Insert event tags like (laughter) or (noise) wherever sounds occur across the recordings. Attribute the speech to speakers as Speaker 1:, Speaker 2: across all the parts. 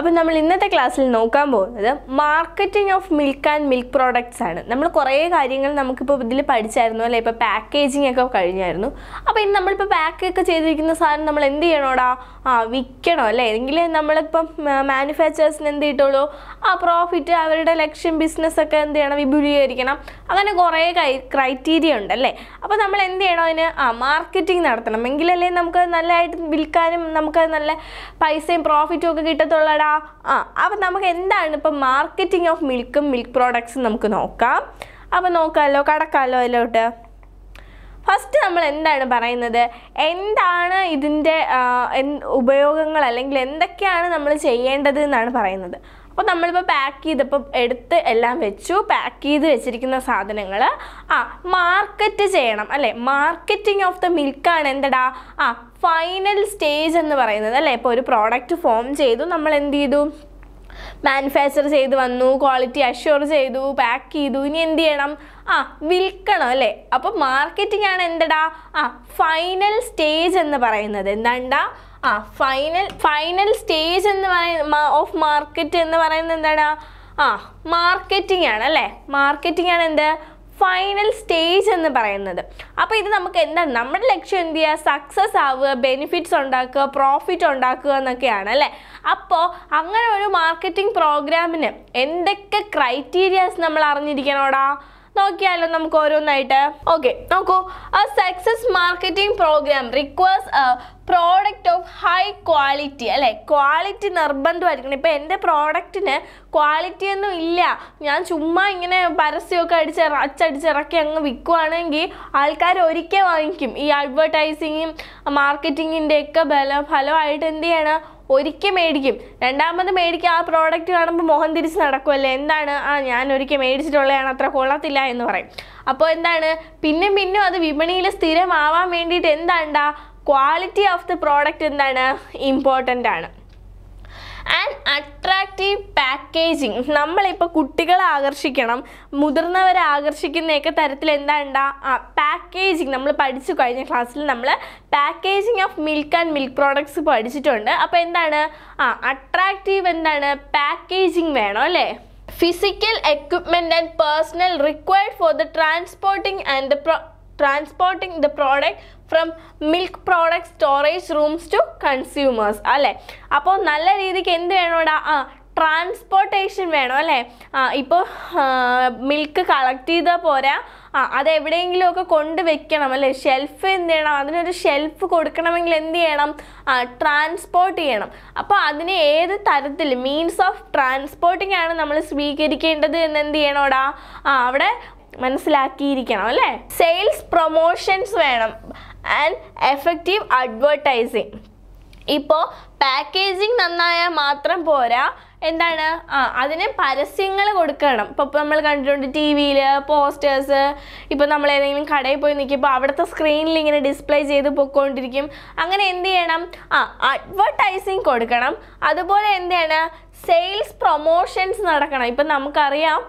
Speaker 1: അപ്പം നമ്മൾ ഇന്നത്തെ ക്ലാസ്സിൽ നോക്കാൻ പോകുന്നത് marketing of milk and milk products ആണ്. നമ്മൾ കുറേ കാര്യങ്ങൾ നമുക്കിപ്പോൾ ഇതിൽ പഠിച്ചായിരുന്നു അല്ലേ? ഇപ്പോൾ പാക്കേജിംഗ് ഒക്കെ കഴിഞ്ഞായിരുന്നു. അപ്പോൾ ഇന്ന് നമ്മളിപ്പോൾ പാക്ക് ഒക്കെ ചെയ്തിരിക്കുന്ന സാധനം നമ്മൾ എന്ത് ചെയ്യണോടാ? ആ വിൽക്കണോ അല്ലേ? എങ്കിൽ നമ്മളിപ്പം മാനുഫാക്ചേഴ്സിന് എന്ത് കിട്ടുള്ളൂ? ആ പ്രോഫിറ്റ് അവരുടെ ലക്ഷ്യം ബിസിനസ് ഒക്കെ എന്ത് ചെയ്യണം? വിപുലീകരിക്കണം. അങ്ങനെ കുറേ ക്രൈറ്റീരിയ ഉണ്ട് അല്ലേ? അപ്പോൾ നമ്മൾ എന്ത് ചെയ്യണോ അതിന്? ആ മാർക്കറ്റിംഗ് നടത്തണം. എങ്കിലല്ലേ നമുക്ക് നല്ലതായിട്ട് വിൽക്കാനും നമുക്ക് നല്ല പൈസയും പ്രോഫിറ്റും ഒക്കെ കിട്ടത്തുള്ളടാ. ആ അപ്പം നമുക്ക് എന്താണ് ഇപ്പം മാർക്കറ്റിംഗ് ഓഫ് മിൽക്കും മിൽക്ക് പ്രോഡക്ട്സും നമുക്ക് നോക്കാം. അപ്പം നോക്കാമല്ലോ കടക്കാമല്ലോ അതിലോട്ട്. ഫസ്റ്റ് നമ്മൾ എന്താണ് പറയുന്നത്? എന്താണ് ഇതിന്റെ ഉപയോഗങ്ങൾ അല്ലെങ്കിൽ എന്തൊക്കെയാണ് നമ്മൾ ചെയ്യേണ്ടത് എന്നാണ് പറയുന്നത്. അപ്പോൾ നമ്മളിപ്പോൾ പാക്ക് ചെയ്തപ്പോൾ എടുത്ത് എല്ലാം വെച്ചു പാക്ക് ചെയ്ത് വെച്ചിരിക്കുന്ന സാധനങ്ങൾ ആ മാർക്കറ്റ് ചെയ്യണം. അല്ലേ? മാർക്കറ്റിംഗ് ഓഫ് ദ മിൽക്കാണ് എന്തടാ? ആ ഫൈനൽ സ്റ്റേജ് എന്ന് പറയുന്നത് അല്ലേ? ഇപ്പോൾ ഒരു പ്രോഡക്റ്റ് ഫോം ചെയ്തു നമ്മൾ എന്ത് ചെയ്തു? മാനുഫാക്ചർ ചെയ്ത് വന്നു ക്വാളിറ്റി അഷ്യൂർ ചെയ്തു പാക്ക് ചെയ്തു ഇനി എന്ത് ചെയ്യണം? ആ വിൽക്കണം അല്ലേ? അപ്പോൾ മാർക്കറ്റിംഗ് ആണ് എന്തടാ? ആ ഫൈനൽ സ്റ്റേജ് എന്ന് പറയുന്നത്. എന്താണ്ടാ? ആ ഫൈനൽ ഫൈനൽ സ്റ്റേജ് എന്ന് പറയുന്ന ഓഫ് മാർക്കറ്റ് എന്ന് പറയുന്നത് എന്താണ് ആ മാർക്കറ്റിംഗ് ആണ് അല്ലേ? മാർക്കറ്റിംഗ് ആണ് എന്ത്? ഫൈനൽ സ്റ്റേജ് എന്ന് പറയുന്നത്. അപ്പോൾ ഇത് നമുക്ക് എന്താണ് നമ്മുടെ ലക്ഷ്യം എന്ത് ചെയ്യുക സക്സസ് ആവുക ബെനിഫിറ്റ്സ് ഉണ്ടാക്കുക പ്രോഫിറ്റ് ഉണ്ടാക്കുക എന്നൊക്കെയാണ് അല്ലേ? അപ്പോൾ അങ്ങനെ ഒരു മാർക്കറ്റിംഗ് പ്രോഗ്രാമിന് എന്തൊക്കെ ക്രൈറ്റീരിയാസ് നമ്മൾ അറിഞ്ഞിരിക്കണോടാ? നോക്കിയാലോ നമുക്ക് ഓരോന്നായിട്ട്. ഓക്കെ നോക്കൂ. A success marketing programme requires product of high quality അല്ലേ? ക്വാളിറ്റി നിർബന്ധമായിരിക്കണം. ഇപ്പം എന്റെ പ്രോഡക്റ്റിന് ക്വാളിറ്റി ഒന്നും ഇല്ല. ഞാൻ ചുമ്മാ ഇങ്ങനെ പരസ്യമൊക്കെ അടിച്ച് അച്ചടിച്ചിറക്കി അങ്ങ് വിൽക്കുവാണെങ്കിൽ ആൾക്കാർ ഒരിക്കൽ വാങ്ങിക്കും. ഈ അഡ്വർടൈസിങ്ങും മാർക്കറ്റിങ്ങിന്റെ ഒക്കെ ബല ഫലമായിട്ട് എന്ത് ചെയ്യണം? ഒരിക്കൽ മേടിക്കും. രണ്ടാമത് മേടിക്കുക ആ പ്രോഡക്റ്റ് കാണുമ്പോൾ മുഖം തിരിച്ച് നടക്കുമല്ലേ എന്താണ്? ആ ഞാൻ ഒരിക്കൽ മേടിച്ചിട്ടുള്ളതാണ് അത്ര കൊള്ളത്തില്ല എന്ന് പറയും. അപ്പോൾ എന്താണ്? പിന്നെയും പിന്നെയും അത് വിപണിയിൽ സ്ഥിരമാവാൻ വേണ്ടിയിട്ട് എന്താണ്ടാ? ക്വാളിറ്റി ഓഫ് ദി പ്രോഡക്റ്റ് എന്താണ്? ഇമ്പോർട്ടന്റ് ആണ്. ആൻഡ് അട്രാക്റ്റീവ് പാക്കേജിങ് നമ്മളിപ്പോൾ കുട്ടികളെ ആകർഷിക്കണം മുതിർന്നവരെ ആകർഷിക്കുന്നതൊക്കെ തരത്തിൽ എന്താണ്ടാ? പാക്കേജിങ് നമ്മൾ പഠിച്ചു കഴിഞ്ഞ ക്ലാസ്സിൽ നമ്മൾ packaging of milk and milk products പഠിച്ചിട്ടുണ്ട്. അപ്പോൾ എന്താണ്? ആ അട്രാക്റ്റീവ് എന്താണ്? പാക്കേജിങ് വേണം അല്ലേ? Physical equipment and personnel required for the transporting and the transporting the product from milk product storage rooms to consumers അല്ലേ? അപ്പോൾ നല്ല രീതിക്ക് എന്ത് വേണോടാ? ആ ട്രാൻസ്പോർട്ടേഷൻ വേണം അല്ലേ? ആ ഇപ്പോൾ മിൽക്ക് കളക്ട് ചെയ്താൽ പോരാ. ആ അത് എവിടെയെങ്കിലുമൊക്കെ കൊണ്ട് വെക്കണം അല്ലേ? ഷെൽഫ് എന്ത് ചെയ്യണം? അതിനൊരു ഷെൽഫ് കൊടുക്കണമെങ്കിൽ എന്ത് ചെയ്യണം? ആ ട്രാൻസ്പോർട്ട് ചെയ്യണം. അപ്പോൾ അതിന് ഏത് തരത്തിൽ മീൻസ് ഓഫ് ട്രാൻസ്പോർട്ടിംഗ് ആണ് നമ്മൾ സ്വീകരിക്കേണ്ടത് എന്ന് എന്ത് ചെയ്യണോടാ? ആ അവിടെ മനസ്സിലാക്കിയിരിക്കണം അല്ലേ? സെയിൽസ് പ്രൊമോഷൻസ് വേണം. ആൻഡ് എഫക്റ്റീവ് അഡ്വർടൈസിങ് ഇപ്പോൾ പാക്കേജിങ് നന്നായാൽ മാത്രം പോരാ. എന്താണ്? ആ അതിന് പരസ്യങ്ങൾ കൊടുക്കണം. ഇപ്പോൾ നമ്മൾ കണ്ടിട്ടുണ്ട് ടി വിയിൽ പോസ്റ്റേഴ്സ് ഇപ്പോൾ നമ്മൾ ഏതെങ്കിലും കടയിൽ പോയി നിൽക്കുമ്പോൾ അവിടുത്തെ സ്ക്രീനിൽ ഇങ്ങനെ ഡിസ്പ്ലേ ചെയ്ത് പൊയ്ക്കൊണ്ടിരിക്കും അങ്ങനെ എന്ത് ചെയ്യണം? ആ അഡ്വർടൈസിങ് കൊടുക്കണം. അതുപോലെ എന്ത് ചെയ്യണം സെയിൽസ് പ്രൊമോഷൻസ് നടക്കണം. ഇപ്പം നമുക്കറിയാം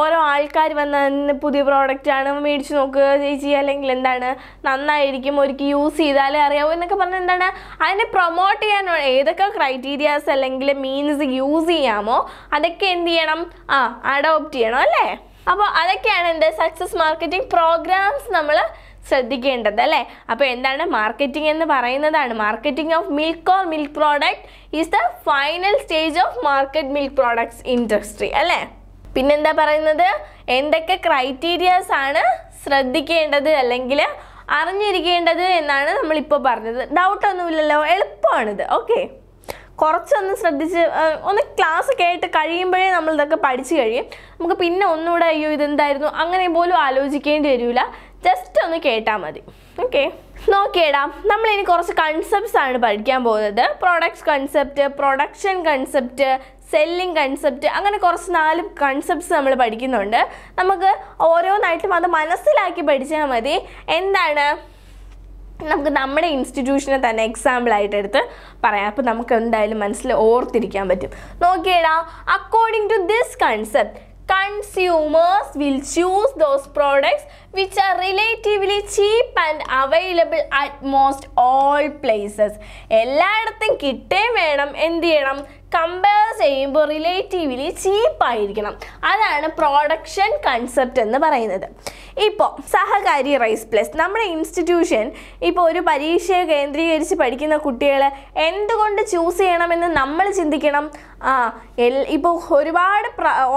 Speaker 1: ഓരോ ആൾക്കാർ വന്ന് പുതിയ പ്രോഡക്റ്റാണ് മേടിച്ച് നോക്കുക ചേച്ചി. അല്ലെങ്കിൽ എന്താണ് നന്നായിരിക്കും ഒരിക്കൽ യൂസ് ചെയ്താലേ അറിയാവൂ എന്നൊക്കെ പറഞ്ഞാൽ എന്താണ് അതിനെ പ്രൊമോട്ട് ചെയ്യാൻ ഏതൊക്കെ ക്രൈറ്റീരിയാസ് അല്ലെങ്കിൽ മീൻസ് യൂസ് ചെയ്യാമോ അതൊക്കെ എന്ത് ചെയ്യണം? ആ അഡോപ്റ്റ് ചെയ്യണം അല്ലേ? അപ്പോൾ അതൊക്കെയാണ് എന്റെ സക്സസ് മാർക്കറ്റിംഗ് പ്രോഗ്രാംസ് നമ്മൾ ശ്രദ്ധിക്കേണ്ടത് അല്ലേ? അപ്പോൾ എന്താണ് മാർക്കറ്റിംഗ് എന്ന് പറയുന്നതാണ്. Marketing of milk or milk product is the final stage of market milk products industry അല്ലേ? പിന്നെന്താ പറയുന്നത്? എന്തൊക്കെ ക്രൈറ്റീരിയാസ് ആണ് ശ്രദ്ധിക്കേണ്ടത് അല്ലെങ്കിൽ അറിഞ്ഞിരിക്കേണ്ടത് എന്നാണ് നമ്മളിപ്പോൾ പറഞ്ഞത്. ഡൗട്ടൊന്നുമില്ലല്ലോ എളുപ്പമാണിത്. ഓക്കെ കുറച്ചൊന്ന് ശ്രദ്ധിച്ച് ഒന്ന് ക്ലാസ് കേട്ട് കഴിയുമ്പോഴേ നമ്മൾ ഇതൊക്കെ പഠിച്ചു കഴിയും. നമുക്ക് പിന്നെ ഒന്നുകൂടെ അയ്യോ ഇതെന്തായിരുന്നു? അങ്ങനെ പോലും ആലോചിക്കേണ്ടി വരില്ല. ജസ്റ്റ് ഒന്ന് കേട്ടാൽ മതി. ഓക്കെ നോക്കിയിടാം നമ്മൾ ഇനി കുറച്ച് കൺസെപ്റ്റ്സ് ആണ് പഠിക്കാൻ പോകുന്നത്. Products concept production concept selling concept അങ്ങനെ കുറച്ച് നാല് കൺസെപ്റ്റ്സ് നമ്മൾ പഠിക്കുന്നുണ്ട്. നമുക്ക് ഓരോന്നായിട്ടും അത് മനസ്സിലാക്കി പഠിച്ചാൽ മതി. എന്താണ്? നമുക്ക് നമ്മുടെ ഇൻസ്റ്റിറ്റ്യൂഷനെ തന്നെ എക്സാമ്പിളായിട്ട് എടുത്ത് പറയാം. അപ്പോൾ നമുക്ക് എന്തായാലും മനസ്സിൽ ഓർത്തിരിക്കാൻ പറ്റും. നോക്കിയേടാ according to this concept consumers will choose those products which are relatively cheap and available at all places. എല്ലായിടത്തും കിട്ടേ വേണം എന്ത് ചെയ്യണം? കമ്പയർ ചെയ്യുമ്പോൾ റിലേറ്റീവ്ലി ചീപ്പായിരിക്കണം അതാണ് പ്രൊഡക്ഷൻ കൺസെപ്റ്റ് എന്ന് പറയുന്നത്. ഇപ്പോൾ സഹകാരി റൈസ് പ്ലസ് നമ്മുടെ ഇൻസ്റ്റിറ്റ്യൂഷൻ ഇപ്പോൾ ഒരു പരീക്ഷയെ കേന്ദ്രീകരിച്ച് പഠിക്കുന്ന കുട്ടികൾ എന്തുകൊണ്ട് ചൂസ് ചെയ്യണമെന്ന് നമ്മൾ ചിന്തിക്കണം? ആ ഇപ്പോൾ ഒരുപാട്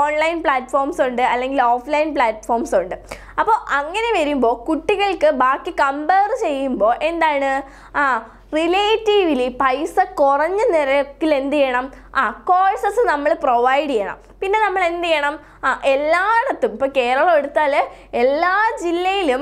Speaker 1: ഓൺലൈൻ പ്ലാറ്റ്ഫോംസ് ഉണ്ട് അല്ലെങ്കിൽ ഓഫ്ലൈൻ പ്ലാറ്റ്ഫോംസ് ഉണ്ട്. അപ്പോൾ അങ്ങനെ വരുമ്പോൾ കുട്ടികൾക്ക് ബാക്കി കമ്പയർ ചെയ്യുമ്പോൾ എന്താണ്? ആ റിലേറ്റീവ്ലി പൈസ കുറഞ്ഞ നിരക്കിൽ എന്ത് ചെയ്യണം? ആ കോഴ്സസ് നമ്മൾ പ്രൊവൈഡ് ചെയ്യണം. പിന്നെ നമ്മൾ എന്ത് ചെയ്യണം? ആ എല്ലായിടത്തും ഇപ്പോൾ കേരളം എടുത്താൽ എല്ലാ ജില്ലയിലും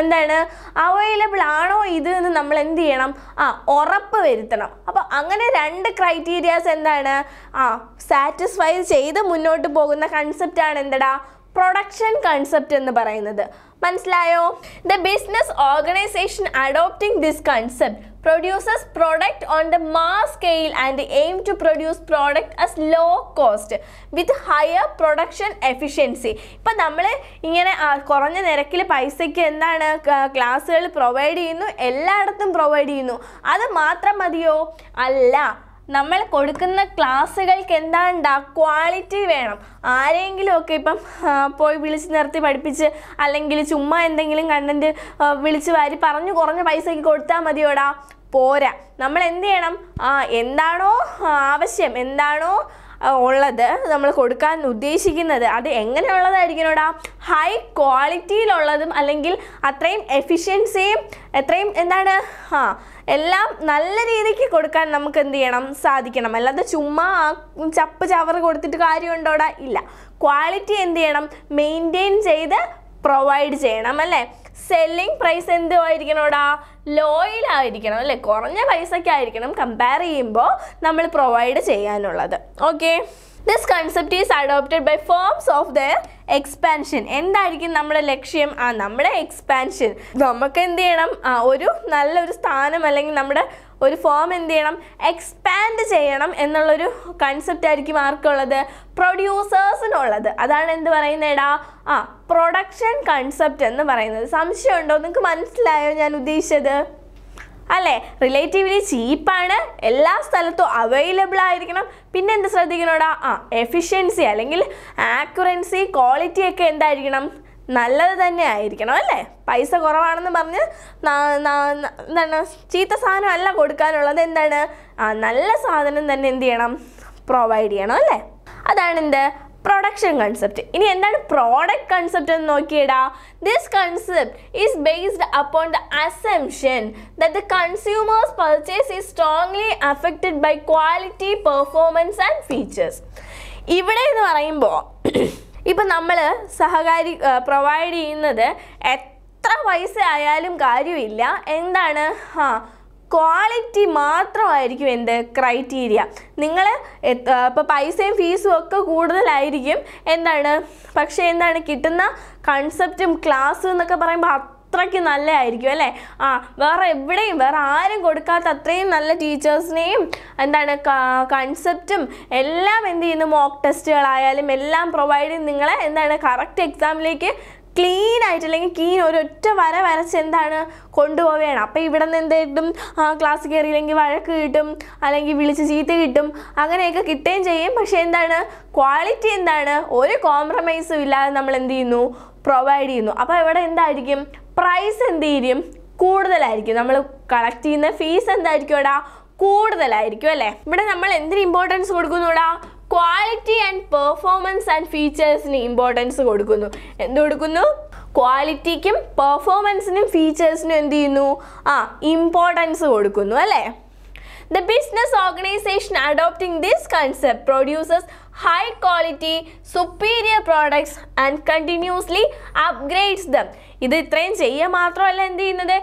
Speaker 1: എന്താണ്? അവൈലബിൾ ആണോ ഇത് എന്ന് നമ്മൾ എന്ത് ചെയ്യണം? ആ ഉറപ്പ് വരുത്തണം. അപ്പോൾ അങ്ങനെ രണ്ട് ക്രൈറ്റീരിയാസ് എന്താണ്? ആ സാറ്റിസ്ഫൈ ചെയ്ത് മുന്നോട്ട് പോകുന്ന കൺസെപ്റ്റാണ് എന്തടാ? പ്രൊഡക്ഷൻ കൺസെപ്റ്റ് എന്ന് പറയുന്നത്. മനസ്സിലായോ? The business organisation adopting this concept produces product on the mass scale and aim to produce product as low cost with higher production efficiency ഇപ്പം നമ്മൾ ഇങ്ങനെ കുറഞ്ഞ നിരക്കിൽ പൈസയ്ക്ക് എന്താണ് ക്ലാസ്സുകൾ പ്രൊവൈഡ് ചെയ്യുന്നു എല്ലായിടത്തും പ്രൊവൈഡ് ചെയ്യുന്നു. അത് മാത്രം മതിയോ? അല്ല. നമ്മൾ കൊടുക്കുന്ന ക്ലാസ്സുകൾക്ക് എന്താണ്ടാ? ക്വാളിറ്റി വേണം. ആരെങ്കിലും ഒക്കെ ഇപ്പം പോയി വിളിച്ച് നിർത്തി പഠിപ്പിച്ച് അല്ലെങ്കിൽ ചുമ്മാ എന്തെങ്കിലും കണ്ടന്റ് വിളിച്ച് വാരി പറഞ്ഞു കുറഞ്ഞ പൈസയ്ക്ക് കൊടുത്താൽ മതിയോടാ? പോരാ. നമ്മൾ എന്ത് ചെയ്യണം? എന്താണോ ആവശ്യം എന്താണോ ഉള്ളത് നമ്മൾ കൊടുക്കാൻ ഉദ്ദേശിക്കുന്നത് അത് എങ്ങനെയുള്ളതായിരിക്കണോടാ? ഹൈ ക്വാളിറ്റിയിലുള്ളതും അല്ലെങ്കിൽ അത്രയും എഫിഷ്യൻസിയും എത്രയും എന്താണ്? ആ എല്ലാം നല്ല രീതിക്ക് കൊടുക്കാൻ നമുക്ക് എന്ത് ചെയ്യണം സാധിക്കണം. അല്ലാതെ ചുമ്മാ ചപ്പ് ചവറ് കൊടുത്തിട്ട് കാര്യമുണ്ടോടാ? ഇല്ല. ക്വാളിറ്റി എന്ത് ചെയ്യണം മെയിന്റെയിൻ ചെയ്ത് പ്രൊവൈഡ് ചെയ്യണം അല്ലേ? സെല്ലിംഗ് പ്രൈസ് എന്തുമായിരിക്കണോടാ ലോയിലായിരിക്കണം അല്ലേ? കുറഞ്ഞ പൈസയ്ക്കായിരിക്കണം കമ്പയർ ചെയ്യുമ്പോൾ നമ്മൾ പ്രൊവൈഡ് ചെയ്യാനുള്ളത്. Okay? This concept is adopted by firms of their expansion എന്തായിരിക്കും നമ്മുടെ ലക്ഷ്യം? ആ നമ്മുടെ എക്സ്പാൻഷൻ നമുക്ക് എന്ത് ചെയ്യണം? ഒരു നല്ലൊരു സ്ഥാനം അല്ലെങ്കിൽ നമ്മുടെ ഒരു ഫോം എന്ത് ചെയ്യണം? എക്സ്പാൻഡ് ചെയ്യണം എന്നുള്ളൊരു കൺസെപ്റ്റ് ആയിരിക്കും ആർക്കുള്ളത് പ്രൊഡ്യൂസേഴ്സിനുള്ളത് അതാണ് എന്ത് പറയുന്നേടാ ആ പ്രൊഡക്ഷൻ കൺസെപ്റ്റ് എന്ന് പറയുന്നത്. സംശയമുണ്ടോ? നിങ്ങൾക്ക് മനസ്സിലായോ ഞാൻ ഉദ്ദേശിച്ചത്? അല്ലേ? റിലേറ്റീവ്ലി ചീപ്പാണ് എല്ലാ സ്ഥലത്തും അവൈലബിൾ ആയിരിക്കണം. പിന്നെ എന്ത് ശ്രദ്ധിക്കണോടാ? ആ എഫിഷ്യൻസി അല്ലെങ്കിൽ ആക്യുറൻസി ക്വാളിറ്റി ഒക്കെ എന്തായിരിക്കണം? നല്ലത് തന്നെ ആയിരിക്കണം അല്ലേ? പൈസ കുറവാണെന്ന് പറഞ്ഞ് എന്താണ്? ചീത്ത സാധനം അല്ല കൊടുക്കാനുള്ളത്. എന്താണ്? ആ നല്ല സാധനം തന്നെ എന്ത് ചെയ്യണം? പ്രൊവൈഡ് ചെയ്യണം അല്ലേ? അതാണ് എന്ത് പ്രൊഡക്ഷൻ കൺസെപ്റ്റ് ഇനി എന്താണ് പ്രോഡക്റ്റ് കൺസെപ്റ്റ് എന്ന് നോക്കിയിടാ? This concept is based upon the assumption that the consumers purchase is strongly affected by quality performance and features ഇവിടെ എന്ന് പറയുമ്പോൾ (clears throat) ഇപ്പം നമ്മൾ സഹകാരി പ്രൊവൈഡ് ചെയ്യുന്നത് എത്ര പൈസ ആയാലും കാര്യമില്ല. എന്താണ്? ആ ക്വാളിറ്റി മാത്രമായിരിക്കും എന്ത്? ക്രൈറ്റീരിയ നിങ്ങൾ ഇപ്പോൾ പൈസയും ഫീസും ഒക്കെ കൂടുതലായിരിക്കും. എന്താണ്? പക്ഷേ എന്താണ്? കിട്ടുന്ന കൺസെപ്റ്റും ക്ലാസ്സും എന്നൊക്കെ പറയുമ്പോൾ അത്രയ്ക്ക് നല്ലതായിരിക്കും അല്ലേ? ആ വേറെ എവിടെയും വേറെ ആരും കൊടുക്കാത്ത അത്രയും നല്ല ടീച്ചേഴ്സിനെയും എന്താണ് കൺസെപ്റ്റും എല്ലാം എന്ത് ചെയ്യുന്നു? മോക്ക് ടെസ്റ്റുകളായാലും എല്ലാം പ്രൊവൈഡ് ചെയ്ത് നിങ്ങളെ എന്താണ്? കറക്റ്റ് എക്സാമിലേക്ക് ക്ലീൻ ആയിട്ട് അല്ലെങ്കിൽ ക്ലീൻ ഒരൊറ്റ വര വരച്ച് എന്താണ് കൊണ്ടുപോവുകയാണ്. അപ്പോൾ ഇവിടെ നിന്ന് എന്തെങ്കിലും ക്ലാസ് കയറിയില്ലെങ്കിൽ വഴക്ക് കിട്ടും അല്ലെങ്കിൽ വിളിച്ച് ചീത്ത കിട്ടും അങ്ങനെയൊക്കെ കിട്ടുകയും ചെയ്യും. പക്ഷേ എന്താണ്? ക്വാളിറ്റി എന്താണ്? ഒരു കോംപ്രമൈസും ഇല്ലാതെ നമ്മൾ എന്ത് ചെയ്യുന്നു? പ്രൊവൈഡ് ചെയ്യുന്നു. അപ്പോൾ ഇവിടെ എന്തായിരിക്കും? പ്രൈസ് എന്ത് ചെയ്യും? കൂടുതലായിരിക്കും. നമ്മൾ കളക്ട് ചെയ്യുന്ന ഫീസ് എന്തായിരിക്കും ഇവിടെ? കൂടുതലായിരിക്കും അല്ലേ? ഇവിടെ നമ്മൾ എന്തിന് ഇമ്പോർട്ടൻസ് കൊടുക്കുന്നുടാ ക്വാളിറ്റി ആൻഡ് പെർഫോമൻസ് ആൻഡ് ഫീച്ചേഴ്സിന് ഇമ്പോർട്ടൻസ് കൊടുക്കുന്നു. എന്ത് കൊടുക്കുന്നു? ക്വാളിറ്റിക്കും പെർഫോമൻസിനും ഫീച്ചേഴ്സിനും എന്ത് ചെയ്യുന്നു? ആ ഇമ്പോർട്ടൻസ് കൊടുക്കുന്നു അല്ലേ? The business organisation adopting this concept producers high quality superior products and continuously upgrades them ഇത് ഇത്രയും ചെയ്യുക മാത്രമല്ല എന്ത് ചെയ്യുന്നത്?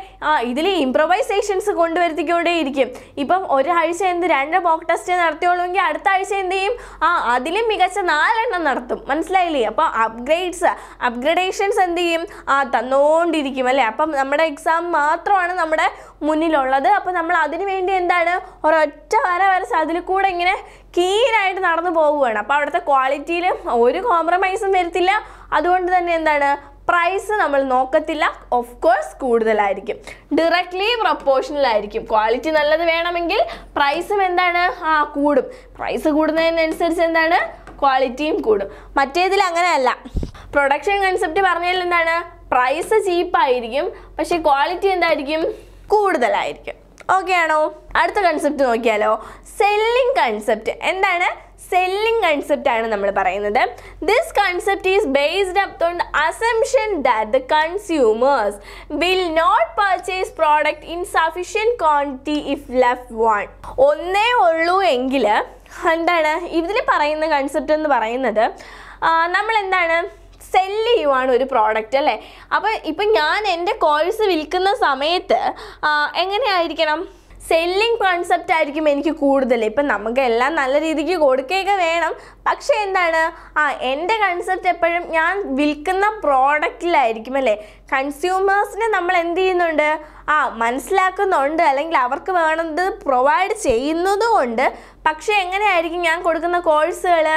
Speaker 1: ഇതിൽ ഇംപ്രവൈസേഷൻസ് കൊണ്ടുവരുത്തിക്കൊണ്ടേയിരിക്കും. ഇപ്പം ഒരാഴ്ച എന്ത് രണ്ട് മോക്ക് ടെസ്റ്റ് നടത്തിയോളുമെങ്കിൽ അടുത്ത ആഴ്ച എന്ത് ചെയ്യും? ആ അതിലും മികച്ച നാലെണ്ണം നടത്തും. മനസ്സിലായില്ലേ? അപ്പോൾ അപ്ഗ്രേഡ്സ് അപ്ഗ്രഡേഷൻസ് എന്ത് ചെയ്യും? ആ തന്നുകൊണ്ടിരിക്കും അല്ലേ? അപ്പം നമ്മുടെ എക്സാം മാത്രമാണ് നമ്മുടെ മുന്നിലുള്ളത്. അപ്പോൾ നമ്മൾ അതിനു വേണ്ടി എന്താണ്? ഒരൊറ്റ വര വരച്ച് അതിൽ കൂടെ ഇങ്ങനെ കീനായിട്ട് നടന്നു പോവുകയാണ്. അപ്പോൾ അവിടുത്തെ ക്വാളിറ്റിയിൽ ഒരു കോംപ്രമൈസും വരുത്തില്ല. അതുകൊണ്ട് തന്നെ എന്താണ്? പ്രൈസ് നമ്മൾ നോക്കത്തില്ല. ഓഫ് കോഴ്സ് കൂടുതലായിരിക്കും. ഡയറക്ട്ലി പ്രപ്പോർഷണൽ ആയിരിക്കും. ക്വാളിറ്റി നല്ലത് വേണമെങ്കിൽ പ്രൈസും എന്താണ്? ആ കൂടും. പ്രൈസ് കൂടുന്നതിനനുസരിച്ച് എന്താണ്? ക്വാളിറ്റിയും കൂടും. മറ്റേതിൽ അങ്ങനെയല്ല. പ്രൊഡക്ഷൻ കൺസെപ്റ്റ് പറഞ്ഞാൽ എന്താണ്? പ്രൈസ് ചീപ്പായിരിക്കും പക്ഷേ ക്വാളിറ്റി എന്തായിരിക്കും? കൂടുതലായിരിക്കും. ഓക്കെ ആണോ? അടുത്ത കൺസെപ്റ്റ് നോക്കിയാലോ. സെല്ലിംഗ് കൺസെപ്റ്റ് എന്താണ്? സെല്ലിംഗ് കൺസെപ്റ്റ് ആണ് നമ്മൾ പറയുന്നത്. This concept is based up on assumption that the consumers will not purchase product in sufficient quantity if left one ഒന്നേ ഉള്ളൂ എങ്കിൽ എന്താണ്? ഇതിൽ പറയുന്ന കൺസെപ്റ്റ് എന്ന് പറയുന്നത് നമ്മൾ എന്താണ്? സെല്ല് ചെയ്യുവാണ് ഒരു പ്രോഡക്റ്റ് അല്ലേ? അപ്പോൾ ഇപ്പം ഞാൻ എന്റെ കോഴ്സ് വിൽക്കുന്ന സമയത്ത് എങ്ങനെയായിരിക്കണം സെല്ലിംഗ് കോൺസെപ്റ്റ് ആയിരിക്കും എനിക്ക് കൂടുതൽ. ഇപ്പം നമുക്ക് എല്ലാം നല്ല രീതിക്ക് കൊടുക്കുകയൊക്കെ വേണം. പക്ഷേ എന്താണ്? ആ എന്റെ കൺസെപ്റ്റ് എപ്പോഴും ഞാൻ വിൽക്കുന്ന പ്രോഡക്റ്റിലായിരിക്കും അല്ലേ? കൺസ്യൂമേഴ്സിനെ നമ്മൾ എന്ത് ചെയ്യുന്നുണ്ട്? ആ മനസ്സിലാക്കുന്നുണ്ട്. അല്ലെങ്കിൽ അവർക്ക് വേണത് പ്രൊവൈഡ് ചെയ്യുന്നതുകൊണ്ട് പക്ഷേ എങ്ങനെയായിരിക്കും ഞാൻ കൊടുക്കുന്ന കോഴ്സുകൾ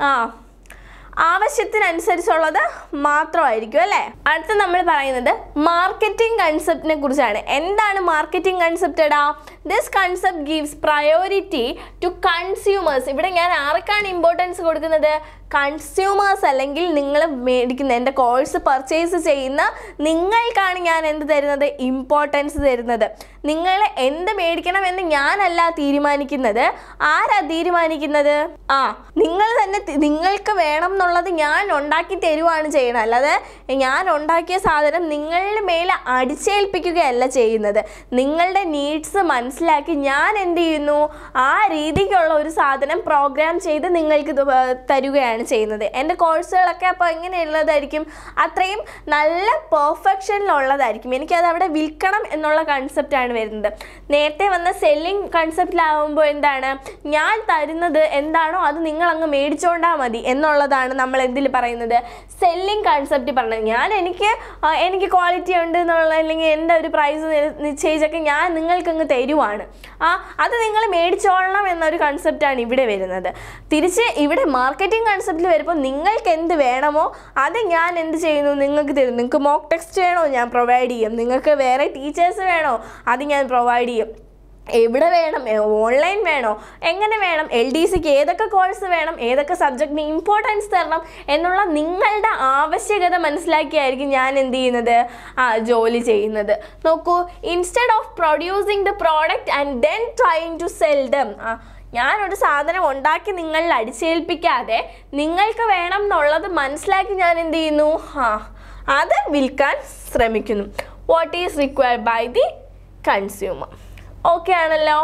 Speaker 1: ആ ആവശ്യത്തിനനുസരിച്ചുള്ളത് മാത്രമായിരിക്കും അല്ലേ? അടുത്ത നമ്മൾ പറയുന്നത് മാർക്കറ്റിംഗ് കൺസെപ്റ്റിനെ കുറിച്ചാണ്. എന്താണ് മാർക്കറ്റിംഗ് കൺസെപ്റ്റ് എടാ? This concept gives priority to consumers ഇവിടെ ഞാൻ ആർക്കാണ് ഇമ്പോർട്ടൻസ് കൊടുക്കുന്നത്? കൺസ്യൂമേഴ്സ് അല്ലെങ്കിൽ നിങ്ങൾ മേടിക്കുന്ന എന്റെ കോഴ്സ് പർച്ചേസ് ചെയ്യുന്ന നിങ്ങൾക്കാണ് ഞാൻ എന്ത് തരുന്നത്? ഇമ്പോർട്ടൻസ് തരുന്നത്. നിങ്ങൾ എന്ത് മേടിക്കണമെന്ന് ഞാനല്ല തീരുമാനിക്കുന്നത്. ആരാ തീരുമാനിക്കുന്നത്? ആ നിങ്ങൾ തന്നെ നിങ്ങൾക്ക് വേണം എന്നുള്ളത് ഞാൻ ഉണ്ടാക്കി തരുവാണ് ചെയ്യണം അല്ലാതെ ഞാൻ ഉണ്ടാക്കിയ സാധനം നിങ്ങളുടെ മേലെ അടിച്ചേൽപ്പിക്കുകയല്ല ചെയ്യുന്നത്. നിങ്ങളുടെ നീഡ്സ് മനസ്സിലാക്കി ഞാൻ എന്ത് ചെയ്യുന്നു? ആ രീതിക്കുള്ള ഒരു സാധനം പ്രോഗ്രാം ചെയ്ത് നിങ്ങൾക്ക് തരികയാണ് ചെയ്യുന്നത്. എന്റെ കോഴ്സുകളൊക്കെ അപ്പോൾ എങ്ങനെയുള്ളതായിരിക്കും അത്രയും നല്ല പെർഫെക്ഷനിലുള്ളതായിരിക്കും. എനിക്കത് അവിടെ വിൽക്കണം എന്നുള്ള കൺസെപ്റ്റാണ് വരുന്നത്. നേരത്തെ വന്ന സെല്ലിംഗ് കൺസെപ്റ്റിലാവുമ്പോൾ എന്താണ്? ഞാൻ തരുന്നത് എന്താണോ അത് നിങ്ങൾ അങ്ങ് മേടിച്ചോണ്ടാൽ മതി എന്നുള്ളതാണ് നമ്മൾ എന്തിൽ പറയുന്നത്? സെല്ലിംഗ് കൺസെപ്റ്റ് പറഞ്ഞത്. ഞാൻ എനിക്ക് എനിക്ക് ക്വാളിറ്റി ഉണ്ട് എന്നുള്ള അല്ലെങ്കിൽ എന്റെ ഒരു പ്രൈസ് നിശ്ചയിച്ചൊക്കെ ഞാൻ നിങ്ങൾക്കങ്ങ് തരുവാണ്. ആ അത് നിങ്ങൾ മേടിച്ചോളണം എന്നൊരു കൺസെപ്റ്റാണ് ഇവിടെ വരുന്നത്. തിരിച്ച് ഇവിടെ മാർക്കറ്റിംഗ് കൺസെപ്റ്റിൽ വരുമ്പോൾ നിങ്ങൾക്ക് എന്ത് വേണമോ അത് ഞാൻ എന്ത് ചെയ്യുന്നു നിങ്ങൾക്ക് തരും. നിങ്ങൾക്ക് മോക്ക് ടെക്സ്റ്റ് വേണോ ഞാൻ പ്രൊവൈഡ് ചെയ്യും. നിങ്ങൾക്ക് വേറെ ടീച്ചേഴ്സ് വേണോ അത് ഞാൻ പ്രൊവൈഡ് ചെയ്യും. എവിടെ വേണം? ഓൺലൈൻ വേണോ? എങ്ങനെ വേണം? എൽ ഡി സിക്ക് ഏതൊക്കെ കോഴ്സ് വേണം? ഏതൊക്കെ സബ്ജക്റ്റിന് ഇമ്പോർട്ടൻസ് തരണം? എന്നുള്ള നിങ്ങളുടെ ആവശ്യകത മനസ്സിലാക്കിയായിരിക്കും ഞാൻ എന്ത് ചെയ്യുന്നത്? ആ ജോലി ചെയ്യുന്നത്. നോക്കൂ instead of producing the product and then trying to sell them ഞാനൊരു സാധനം ഉണ്ടാക്കി നിങ്ങളിൽ അടിച്ചേൽപ്പിക്കാതെ നിങ്ങൾക്ക് വേണം എന്നുള്ളത് മനസ്സിലാക്കി ഞാൻ എന്ത് ചെയ്യുന്നു? ആ അത് വിൽക്കാൻ ശ്രമിക്കുന്നു. What is required by the consumer okay ആണല്ലോ.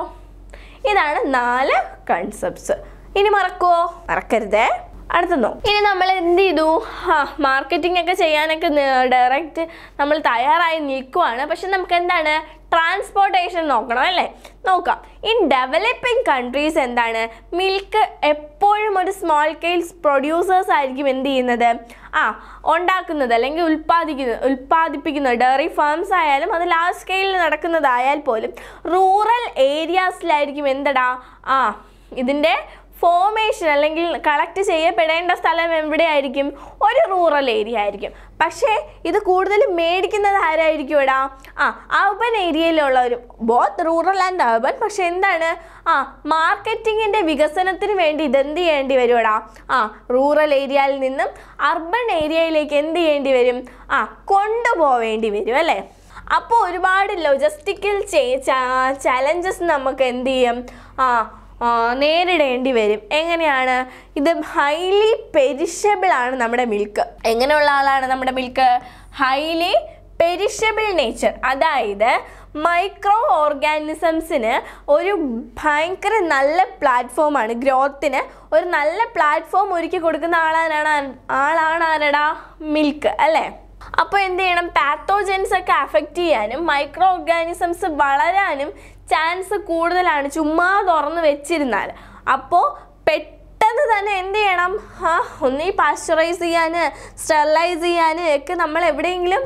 Speaker 1: ഇതാണ് നാല് കൺസെപ്റ്റ്സ് ഇനി മറക്കുവോ? മറക്കരുതേ. അടുത്ത നോക്കാം. ഇനി നമ്മൾ എന്ത് ചെയ്തു? ആ മാർക്കറ്റിംഗ് ഒക്കെ ചെയ്യാനൊക്കെ ഡയറക്റ്റ് നമ്മൾ തയ്യാറായി നിൽക്കുവാണ്. പക്ഷെ നമുക്ക് എന്താണ്? ട്രാൻസ്പോർട്ടേഷൻ നോക്കണം അല്ലേ? നോക്കാം. ഇൻ ഡെവലപ്പിംഗ് കൺട്രീസ് എന്താണ്? മിൽക്ക് എപ്പോഴും ഒരു സ്മോൾ സ്കെയിൽ പ്രൊഡ്യൂസേഴ്സ് ആയിരിക്കും എന്ത് ചെയ്യുന്നത്? ആ ഉണ്ടാക്കുന്നത് അല്ലെങ്കിൽ ഉൽപ്പാദിക്കുന്നത് ഉൽപ്പാദിപ്പിക്കുന്നത് ഡയറി ഫാംസ് ആയാലും അത് ലാർജ് സ്കെയിലിൽ നടക്കുന്നതായാൽ പോലും റൂറൽ ഏരിയാസിലായിരിക്കും എന്തടാ? ആ ഇതിന്റെ ഫോമേഷൻ അല്ലെങ്കിൽ കളക്ട് ചെയ്യപ്പെടേണ്ട സ്ഥലം എവിടെയായിരിക്കും? ഒരു റൂറൽ ഏരിയ ആയിരിക്കും. പക്ഷേ ഇത് കൂടുതലും മേടിക്കുന്നത് ആരായിരിക്കും ഇടാ ആ അർബൻ ഏരിയയിലുള്ളവരും ബോത്ത് റൂറൽ ആൻഡ് അർബൻ പക്ഷെ എന്താണ്? ആ മാർക്കറ്റിങ്ങിന്റെ വികസനത്തിന് വേണ്ടി ഇതെന്ത് ചെയ്യേണ്ടി വരും വരുമടാ? ആ റൂറൽ ഏരിയയിൽ നിന്നും അർബൻ ഏരിയയിലേക്ക് എന്ത് ചെയ്യേണ്ടി വരും? ആ കൊണ്ടുപോവേണ്ടി വരും അല്ലേ? അപ്പോൾ ഒരുപാട് ലൊജിസ്റ്റിക്കൽ ചലഞ്ചസ് നമുക്ക് എന്ത് ചെയ്യും? ആ, നേരിടേണ്ടി വരും. എങ്ങനെയാണ്? ഇത് ഹൈലി പെരിഷബിൾ ആണ് നമ്മുടെ മിൽക്ക് എങ്ങനെയുള്ള ആളാണ് നമ്മുടെ മിൽക്ക് ഹൈലി പെരിഷബിൾ നേച്ചർ അതായത് മൈക്രോ ഓർഗാനിസംസിന് ഒരു ഭയങ്കര നല്ല പ്ലാറ്റ്ഫോമാണ് ഗ്രോത്തിന് ഒരു നല്ല പ്ലാറ്റ്ഫോം ഒരുക്കി കൊടുക്കുന്ന ആളാണ് ആളാണ് ആരടാ മിൽക്ക് അല്ലേ? അപ്പോൾ എന്ത് ചെയ്യണം? പാത്തോജൻസ് ഒക്കെ അഫക്റ്റ് ചെയ്യാനും മൈക്രോ ഓർഗാനിസംസ് വളരാനും ചാൻസ് കൂടുതലാണ് ചുമ്മാ തുറന്ന് വെച്ചിരുന്നാൽ. അപ്പോൾ പെട്ടെന്ന് തന്നെ എന്ത് ചെയ്യണം? ഒന്നീ പാസ്ചറൈസ് ചെയ്യാൻ സ്റ്റെറിലൈസ് ചെയ്യാൻ ഒക്കെ നമ്മൾ എവിടെയെങ്കിലും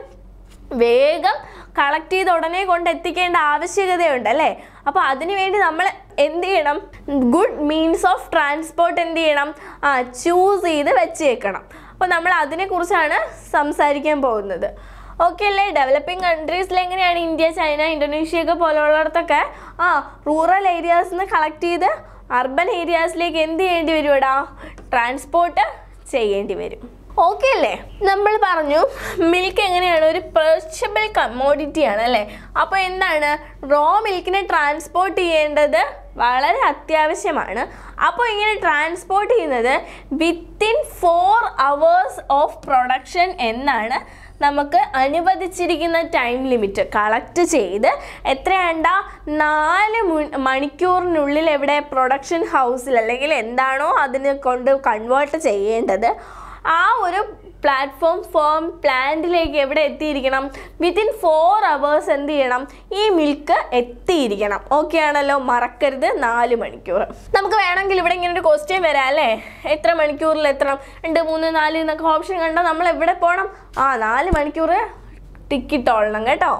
Speaker 1: വേഗം കളക്ട് ചെയ്ത് ഉടനെ കൊണ്ട് എത്തിക്കേണ്ട ആവശ്യകതയുണ്ട് അല്ലേ? അപ്പോൾ അതിനുവേണ്ടി നമ്മൾ എന്ത് ചെയ്യണം? ഗുഡ് മീൻസ് ഓഫ് ട്രാൻസ്പോർട്ട് എന്ത് ചെയ്യണം? ആ ചൂസ് ചെയ്ത് വെച്ചേക്കണം. അപ്പോൾ നമ്മൾ അതിനെക്കുറിച്ചാണ് സംസാരിക്കാൻ പോകുന്നത്. ഓക്കെ അല്ലേ? ഡെവലപ്പിംഗ് കൺട്രീസിൽ എങ്ങനെയാണ് ഇന്ത്യ ചൈന ഇന്തോനേഷ്യ ഒക്കെ പോലുള്ളിടത്തൊക്കെ ആ റൂറൽ ഏരിയാസിൽ നിന്ന് കളക്ട് ചെയ്ത് അർബൻ ഏരിയാസിലേക്ക് എന്ത് ചെയ്യേണ്ടി വരുമെടാ ട്രാൻസ്പോർട്ട് ചെയ്യേണ്ടി വരും. ഓക്കെ അല്ലേ? നമ്മൾ പറഞ്ഞു മിൽക്ക് എങ്ങനെയാണ്? ഒരു പെർച്ചബിൾ കമ്മോഡിറ്റി ആണ് അല്ലേ? അപ്പോൾ എന്താണ്? റോ മിൽക്കിനെ ട്രാൻസ്പോർട്ട് ചെയ്യേണ്ടത് വളരെ അത്യാവശ്യമാണ്. അപ്പോൾ ഇങ്ങനെ ട്രാൻസ്പോർട്ട് ചെയ്യുന്നത് within four hours of production എന്നാണ് നമുക്ക് അനുവദിച്ചിരിക്കുന്ന ടൈം ലിമിറ്റ് കളക്ട് ചെയ്ത് എത്രയാണ്ട? നാല് മണിക്കൂറിനുള്ളിൽ എവിടെ പ്രൊഡക്ഷൻ ഹൗസിൽ അല്ലെങ്കിൽ എന്താണോ അതിനെ കൊണ്ട് കൺവേർട്ട് ചെയ്യേണ്ടത്. ആ ഒരു പ്ലാറ്റ്ഫോം ഫോം പ്ലാന്റിലേക്ക് എവിടെ എത്തിയിരിക്കണം? വിത്തിൻ ഫോർ അവേഴ്സ് എന്ത് ചെയ്യണം? ഈ മിൽക്ക് എത്തിയിരിക്കണം. ഓക്കെ ആണല്ലോ? മറക്കരുത്. നാല് മണിക്കൂർ. നമുക്ക് വേണമെങ്കിൽ ഇവിടെ ഇങ്ങനെ ഒരു ക്വസ്റ്റ്യൻ വരാം അല്ലേ? എത്ര മണിക്കൂറിൽ എത്തണം? രണ്ട് മൂന്ന് നാല് എന്നൊക്കെ ഓപ്ഷൻ കണ്ടാൽ നമ്മൾ എവിടെ പോകണം ആ നാല് മണിക്കൂർ ടിക്കറ്റ് ഓടണം കേട്ടോ.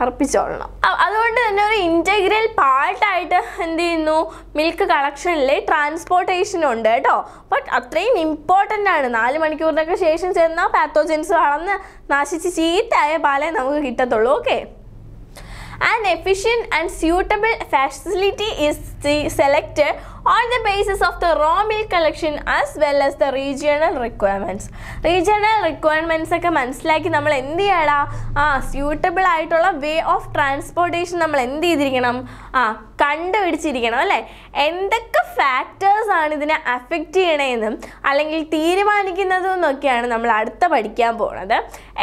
Speaker 1: കറുപ്പിച്ചോളണം. അ- അതുകൊണ്ട് തന്നെ ഒരു ഇന്റഗ്രൽ പാർട്ടായിട്ട് എന്ത് ചെയ്യുന്നു? മിൽക്ക് കളക്ഷനിൽ ട്രാൻസ്പോർട്ടേഷൻ ഉണ്ട് കേട്ടോ. ബട്ട് അത്രയും ഇമ്പോർട്ടന്റ് ആണ്. നാല് മണിക്കൂറിനൊക്കെ ശേഷം ചെന്നാൽ പാത്തോജൻസ് വളർന്ന് നശിച്ച് ചീത്തയായ പാലേ നമുക്ക് കിട്ടത്തുള്ളൂ. Okay and efficient and suitable is se- selected on the basis of the raw milk collection as well as the regional requirements. Regional requirements ഒക്കെ മനസ്സിലാക്കി നമ്മൾ എന്ത് ചെയ്യടാ? ആ സ്യൂട്ടബിൾ ആയിട്ടുള്ള വേ ഓഫ് ട്രാൻസ്പോർട്ടേഷൻ നമ്മൾ എന്ത് ചെയ്തിരിക്കണം? ആ കണ്ടുപിടിച്ചിരിക്കണം അല്ലേ? എന്തൊക്കെ ഫാക്ടേഴ്സ് ആണ് ഇതിനെ അഫക്റ്റ് ചെയ്യണതെന്നും അല്ലെങ്കിൽ തീരുമാനിക്കുന്നതും എന്നൊക്കെയാണ് നമ്മൾ അടുത്ത പഠിക്കാൻ പോകുന്നത്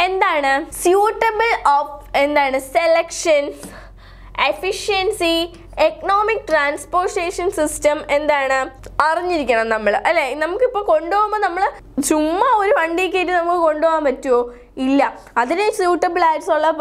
Speaker 1: എന്താണ്? സ്യൂട്ടബിൾ ഓഫ് എന്താണ്? Selection efficiency economic transportation system എന്താണ്? അറിഞ്ഞിരിക്കണം നമ്മൾ അല്ലേ? നമുക്കിപ്പോൾ കൊണ്ടുപോകുമ്പോൾ നമ്മൾ ചുമ്മാ ഒരു വണ്ടി കയറ്റി നമുക്ക് കൊണ്ടുപോകാൻ പറ്റുമോ ഇല്ല. അതിന് സ്യൂട്ടബിൾ ആയിട്ടുള്ള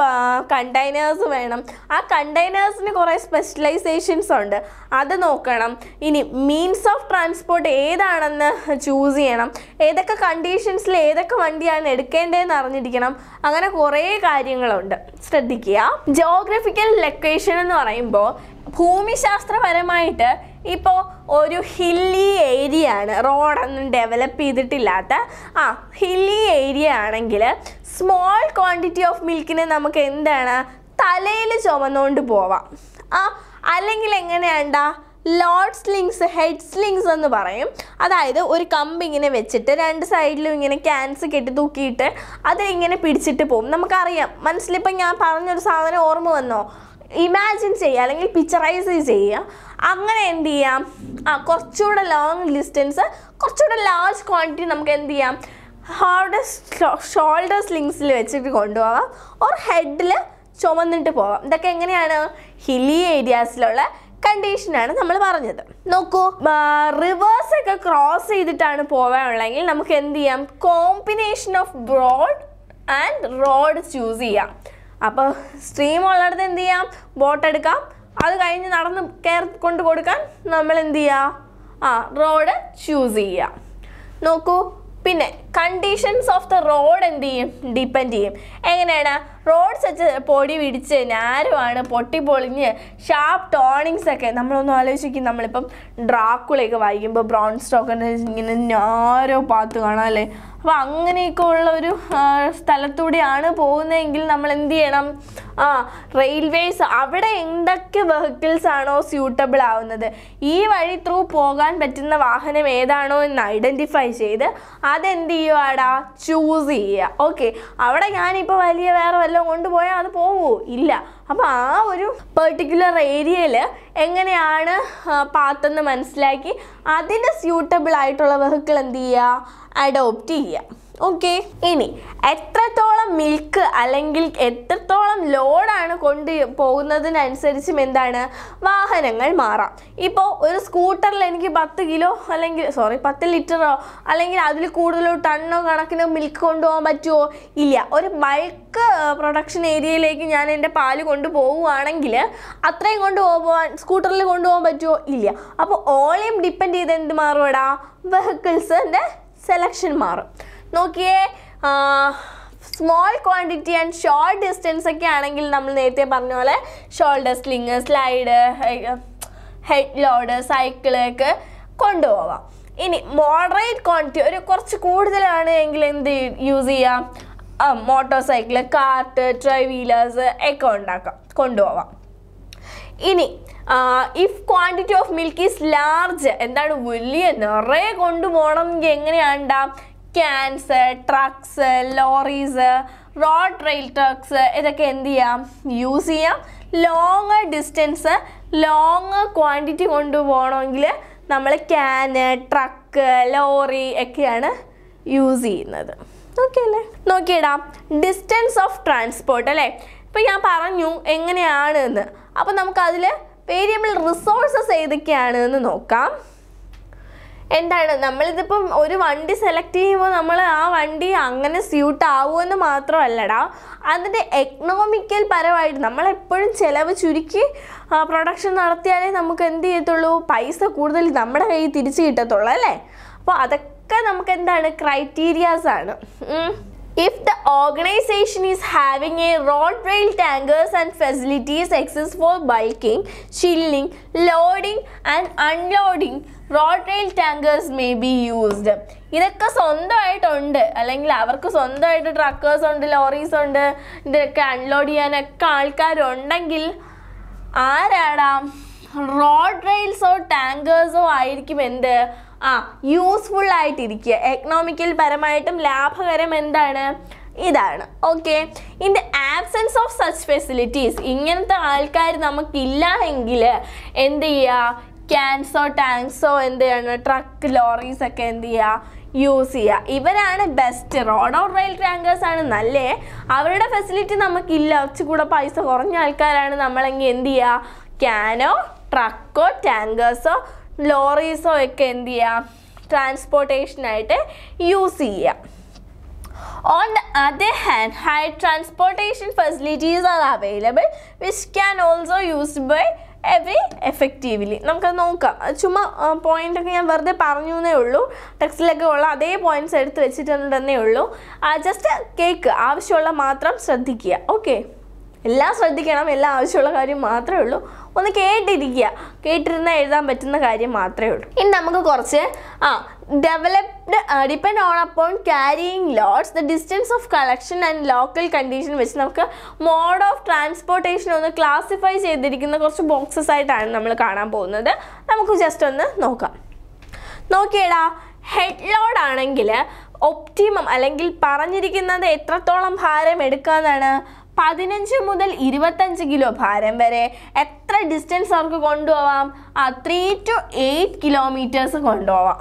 Speaker 1: കണ്ടെയ്നേഴ്സ് വേണം. ആ കണ്ടെയ്നേഴ്സിന് കുറേ സ്പെഷ്യലൈസേഷൻസ് ഉണ്ട്. അത് നോക്കണം. ഇനി മീൻസ് ഓഫ് ട്രാൻസ്പോർട്ട് ഏതാണെന്ന് ചൂസ് ചെയ്യണം. ഏതൊക്കെ കണ്ടീഷൻസിൽ ഏതൊക്കെ വണ്ടിയാണ് എടുക്കേണ്ടതെന്ന് അറിഞ്ഞിരിക്കണം. അങ്ങനെ കുറേ കാര്യങ്ങളുണ്ട്. ശ്രദ്ധിക്കുക. ജോഗ്രഫിക്കൽ ലൊക്കേഷൻ എന്ന് പറയുമ്പോൾ ഭൂമിശാസ്ത്രപരമായിട്ട് ഇപ്പോൾ ഒരു ഹില്ലി ഏരിയ ആണ്. റോഡൊന്നും ഡെവലപ്പ് ചെയ്തിട്ടില്ലാത്ത ആ ഹില്ലി ഏരിയ ആണെങ്കിൽ സ്മോൾ ക്വാണ്ടിറ്റി ഓഫ് മിൽക്കിനെ നമുക്ക് എന്താണ്? തലയിൽ ചുമന്നുകൊണ്ട് പോവാം. ആ അല്ലെങ്കിൽ എങ്ങനെയാണ്ടാ? ലോഡ് സ്ലിങ്സ് ഹെഡ് സ്ലിങ്സ് എന്ന് പറയും. അതായത് ഒരു കമ്പ് ഇങ്ങനെ വെച്ചിട്ട് രണ്ട് സൈഡിലും ഇങ്ങനെ ക്യാൻസ് കെട്ടി തൂക്കിയിട്ട് അതിലിങ്ങനെ പിടിച്ചിട്ട് പോകും നമുക്കറിയാം. മനസ്സിലിപ്പം ഞാൻ പറഞ്ഞൊരു സാധനം ഓർമ്മ വന്നോ? ഇമാജിൻ ചെയ്യുക അല്ലെങ്കിൽ പിക്ചറൈസ് ചെയ്യുക. അങ്ങനെ എന്ത് ചെയ്യാം? ആ കുറച്ചുകൂടെ ലോങ് ഡിസ്റ്റൻസ് കുറച്ചുകൂടെ ലാർജ് ക്വാണ്ടിറ്റി നമുക്ക് എന്ത് ചെയ്യാം? ഹാർഡസ്റ്റ് ഷോൾഡർ സ്ലിങ്സിൽ വെച്ചിട്ട് കൊണ്ടുപോകാം. ഓർ ഹെഡിൽ ചുമന്നിട്ട് പോവാം ഇതൊക്കെ എങ്ങനെയാണ്? ഹില്ലി ഏരിയാസിലുള്ള കണ്ടീഷനാണ് നമ്മൾ പറഞ്ഞത്. നോക്കൂ റിവേഴ്സ് ഒക്കെ ക്രോസ് ചെയ്തിട്ടാണ് പോവാനുള്ളതെങ്കിൽ നമുക്ക് എന്ത് ചെയ്യാം? Combination of broad and road choose ചെയ്യാം. അപ്പോൾ സ്ട്രീം ഉള്ളിടത്ത് എന്ത് ചെയ്യാം? ബോട്ട് എടുക്കാം. അത് കഴിഞ്ഞ് നടന്ന് കയറി കൊണ്ട് കൊടുക്കാൻ നമ്മൾ എന്ത് ചെയ്യുക ആ റോഡ് ചൂസ് ചെയ്യുക നോക്കൂ പിന്നെ കണ്ടീഷൻസ് ഓഫ് ദ റോഡ് എന്ത് ചെയ്യും? ഡിപ്പെൻഡ് ചെയ്യും. എങ്ങനെയാണ്? റോഡ് സെച്ച് പൊടി പിടിച്ച് നാരുമാണ് പൊട്ടി പൊളിഞ്ഞ് ഷാർപ്പ് ടേണിങ്സ് ഒക്കെ. നമ്മളൊന്ന് ആലോചിക്കും നമ്മളിപ്പം ഡ്രാക്കുളയൊക്കെ വായിക്കുമ്പോൾ ബ്രൗൺ സ്റ്റോക്കിന്റെ ഇങ്ങനെ നാരോ പാത്ത് കാണാം അല്ലേ? അപ്പോൾ അങ്ങനെയൊക്കെ ഉള്ള ഒരു സ്ഥലത്തൂടെയാണ് പോകുന്നതെങ്കിൽ നമ്മൾ എന്ത് ചെയ്യണം? ആ റെയിൽവേസ് അവിടെ എന്തൊക്കെ വെഹിക്കിൾസ് ആണോ സ്യൂട്ടബിൾ ആവുന്നത്? ഈ വഴി ത്രൂ പോകാൻ പറ്റുന്ന വാഹനം ഏതാണോ എന്ന് ഐഡന്റിഫൈ ചെയ്ത് അതെന്ത് ചെയ്യുവാടാ? ചൂസ് ചെയ്യുക. ഓക്കെ അവിടെ ഞാനിപ്പോൾ വലിയ വേറെ വല്ലതും കൊണ്ടുപോയാൽ അത് പോവോ? ഇല്ല. അപ്പോൾ ആ ഒരു പെർട്ടിക്കുലർ ഏരിയയിൽ എങ്ങനെയാണ് പാത്തെന്ന് മനസ്സിലാക്കി അതിന് സ്യൂട്ടബിൾ ആയിട്ടുള്ള വെഹിക്കിൾ എന്ത് ചെയ്യുക? അഡോപ്റ്റ് ചെയ്യുക ഓക്കെ ഇനി എത്രത്തോളം മിൽക്ക് അല്ലെങ്കിൽ എത്രത്തോളം ലോഡാണ് കൊണ്ട് പോകുന്നതിനനുസരിച്ചും എന്താണ്? വാഹനങ്ങൾ മാറാം. ഇപ്പോൾ ഒരു സ്കൂട്ടറിൽ എനിക്ക് പത്ത് കിലോ അല്ലെങ്കിൽ സോറി പത്ത് ലിറ്ററോ അല്ലെങ്കിൽ അതിൽ കൂടുതലോ ടണ്ണോ കണക്കിനോ മിൽക്ക് കൊണ്ടുപോകാൻ പറ്റുമോ ഇല്ല. ഒരു ബൾക്ക് പ്രൊഡക്ഷൻ ഏരിയയിലേക്ക് ഞാൻ എന്റെ പാൽ കൊണ്ടുപോവുകയാണെങ്കിൽ അത്രയും കൊണ്ടുപോകാൻ സ്കൂട്ടറിൽ കൊണ്ടുപോകാൻ പറ്റുമോ ഇല്ല. അപ്പോൾ ഓളിയും ഡിപ്പെൻഡ് ചെയ്ത് എന്ത് മാറും വെഹിക്കിൾസിന്റെ സെലക്ഷൻ മാറും. നോക്കിയേ small quantity and short distance ഒക്കെ ആണെങ്കിൽ നമ്മൾ നേരത്തെ പറഞ്ഞ പോലെ shoulder sling slide head load cycle ഒക്കെ കൊണ്ടുപോവാം. ഇനി മോഡറേറ്റ് ക്വാണ്ടിറ്റി ഒരു കുറച്ച് കൂടുതലാണ് എങ്കിൽ എന്ത് യൂസ് ചെയ്യാം? Motor cycle cart tri wheelers ഒക്കെ ഉണ്ടാക്കാം കൊണ്ടുപോവാം. ഇനി if quantity of milk is large എന്താണ് വലിയ നിറയെ കൊണ്ടുപോകണമെങ്കിൽ എങ്ങനെയാണ്ടാം? Cans trucks lorries road rail trucks ഇതൊക്കെ എന്ത് ചെയ്യാം? യൂസ് ചെയ്യാം. ലോങ് ഡിസ്റ്റൻസ് ലോങ് ക്വാണ്ടിറ്റി കൊണ്ടുപോകണമെങ്കിൽ നമ്മൾ ക്യാന് ട്രക്ക് ലോറി ഒക്കെയാണ് യൂസ് ചെയ്യുന്നത്. ഓക്കെ അല്ലേ? നോക്കിയിടാം ഡിസ്റ്റൻസ് ഓഫ് ട്രാൻസ്പോർട്ട് അല്ലേ? ഇപ്പം ഞാൻ പറഞ്ഞു എങ്ങനെയാണ് എന്ന് അപ്പം നമുക്കതിൽ വേരിയബിൾ റിസോഴ്സസ് ഏതൊക്കെയാണ് എന്ന് നോക്കാം. എന്താണ്? നമ്മളിതിപ്പം ഒരു വണ്ടി സെലക്ട് ചെയ്യുമ്പോൾ നമ്മൾ ആ വണ്ടി അങ്ങനെ സ്യൂട്ട് ആവുമെന്ന് മാത്രമല്ലടാ അതിന്റെ എക്കണോമിക്കൽ പരമായിട്ട് നമ്മളെപ്പോഴും ചിലവ് ചുരുക്കി പ്രൊഡക്ഷൻ നടത്തിയാലേ നമുക്ക് എന്ത് ചെയ്യത്തുള്ളൂ? പൈസ കൂടുതൽ നമ്മുടെ കയ്യിൽ തിരിച്ചു കിട്ടത്തുള്ളൂ അല്ലേ? അപ്പോൾ അതൊക്കെ നമുക്ക് എന്താണ്? ക്രൈറ്റീരിയാസ് ആണ്. If the organization is having a road rail tankers and facilities access for bulking, chilling, loading and unloading, road rail tankers may be used. ഇതൊക്കെ സ്വന്തമായിട്ടുണ്ട് അല്ലെങ്കിൽ അവർക്ക് സ്വന്തമായിട്ട് ട്രക്കേഴ്സ് ഉണ്ട് ലോറീസ് ഉണ്ട് ഇതൊക്കെ അൺലോഡ് ചെയ്യാനൊക്കെ ആൾക്കാരുണ്ടെങ്കിൽ ആരാടാം റോഡ് റെയിൽസോ ടാങ്കേഴ്സോ ആയിരിക്കും എന്ത് ആ യൂസ്ഫുൾ ആയിട്ടിരിക്കുക. എക്കണോമിക്കൽ പരമായിട്ടും ലാഭകരം എന്താണ്? ഇതാണ്. Okay in the absence of such facilities ഇങ്ങനത്തെ ആൾക്കാർ നമുക്കില്ല എങ്കിൽ എന്ത് ചെയ്യുക ക്യാൻസോ ടാങ്ക്സോ എന്ത് ചെയ്യണം? ട്രക്ക് ലോറീസ് ഒക്കെ എന്ത് ചെയ്യുക യൂസ് ചെയ്യുക ഇവരാണ് best road or rail tankers ആണ് നല്ലേ? അവരുടെ ഫെസിലിറ്റി നമുക്കില്ല. കുറച്ചുകൂടെ പൈസ കുറഞ്ഞ ആൾക്കാരാണ് നമ്മളെങ്കിൽ എന്ത് ചെയ്യുക ക്യാനോ ട്രക്കോ ടാങ്കേഴ്സോ ലോറീസോ ഒക്കെ എന്ത് ചെയ്യുക ട്രാൻസ്പോർട്ടേഷനായിട്ട് യൂസ് ചെയ്യുക on the other hand high transportation facilities are available which can also used by every effectively നമുക്കത് നോക്കാം. ചുമ്മാ പോയിന്റ് ഒക്കെ ഞാൻ വെറുതെ പറഞ്ഞു എന്നേ ഉള്ളൂ. ടെക്സ്റ്റിലൊക്കെ ഉള്ള അതേ പോയിന്റ്സ് എടുത്ത് വെച്ചിട്ടുണ്ടെന്നേ ഉള്ളൂ. ജസ്റ്റ് കേക്ക്. ആവശ്യമുള്ള മാത്രം ശ്രദ്ധിക്കുക. ഓക്കെ എല്ലാം ശ്രദ്ധിക്കണം. എല്ലാം ആവശ്യമുള്ള കാര്യം മാത്രമേ ഉള്ളൂ. ഒന്ന് കേട്ടിരിക്കുക. കേട്ടിരുന്ന എഴുതാൻ പറ്റുന്ന കാര്യം മാത്രമേ ഉള്ളൂ. ഇനി നമുക്ക് കുറച്ച് ആ developed depend on upon carrying loads the distance of collection and local condition വെച്ച് നമുക്ക് മോഡ് ഓഫ് ട്രാൻസ്പോർട്ടേഷൻ ഒന്ന് ക്ലാസിഫൈ ചെയ്തിരിക്കുന്ന കുറച്ച് ബോക്സസ് ആയിട്ടാണ് നമ്മൾ കാണാൻ പോകുന്നത്. നമുക്ക് ജസ്റ്റ് ഒന്ന് നോക്കാം. നോക്കിയടാ ഹെഡ് ലോഡ് ആണെങ്കിൽ ഒപ്റ്റിമം അല്ലെങ്കിൽ പറഞ്ഞിരിക്കുന്നത് എത്രത്തോളം ഭാരം എടുക്കാന്നാണ്? പതിനഞ്ച് മുതൽ ഇരുപത്തഞ്ച് കിലോ ഭാരം വരെ. എത്ര ഡിസ്റ്റൻസ് അവർക്ക് കൊണ്ടുപോവാം? ആ ത്രീ ടു എയ്റ്റ് കിലോമീറ്റേഴ്സ് കൊണ്ടുപോവാം.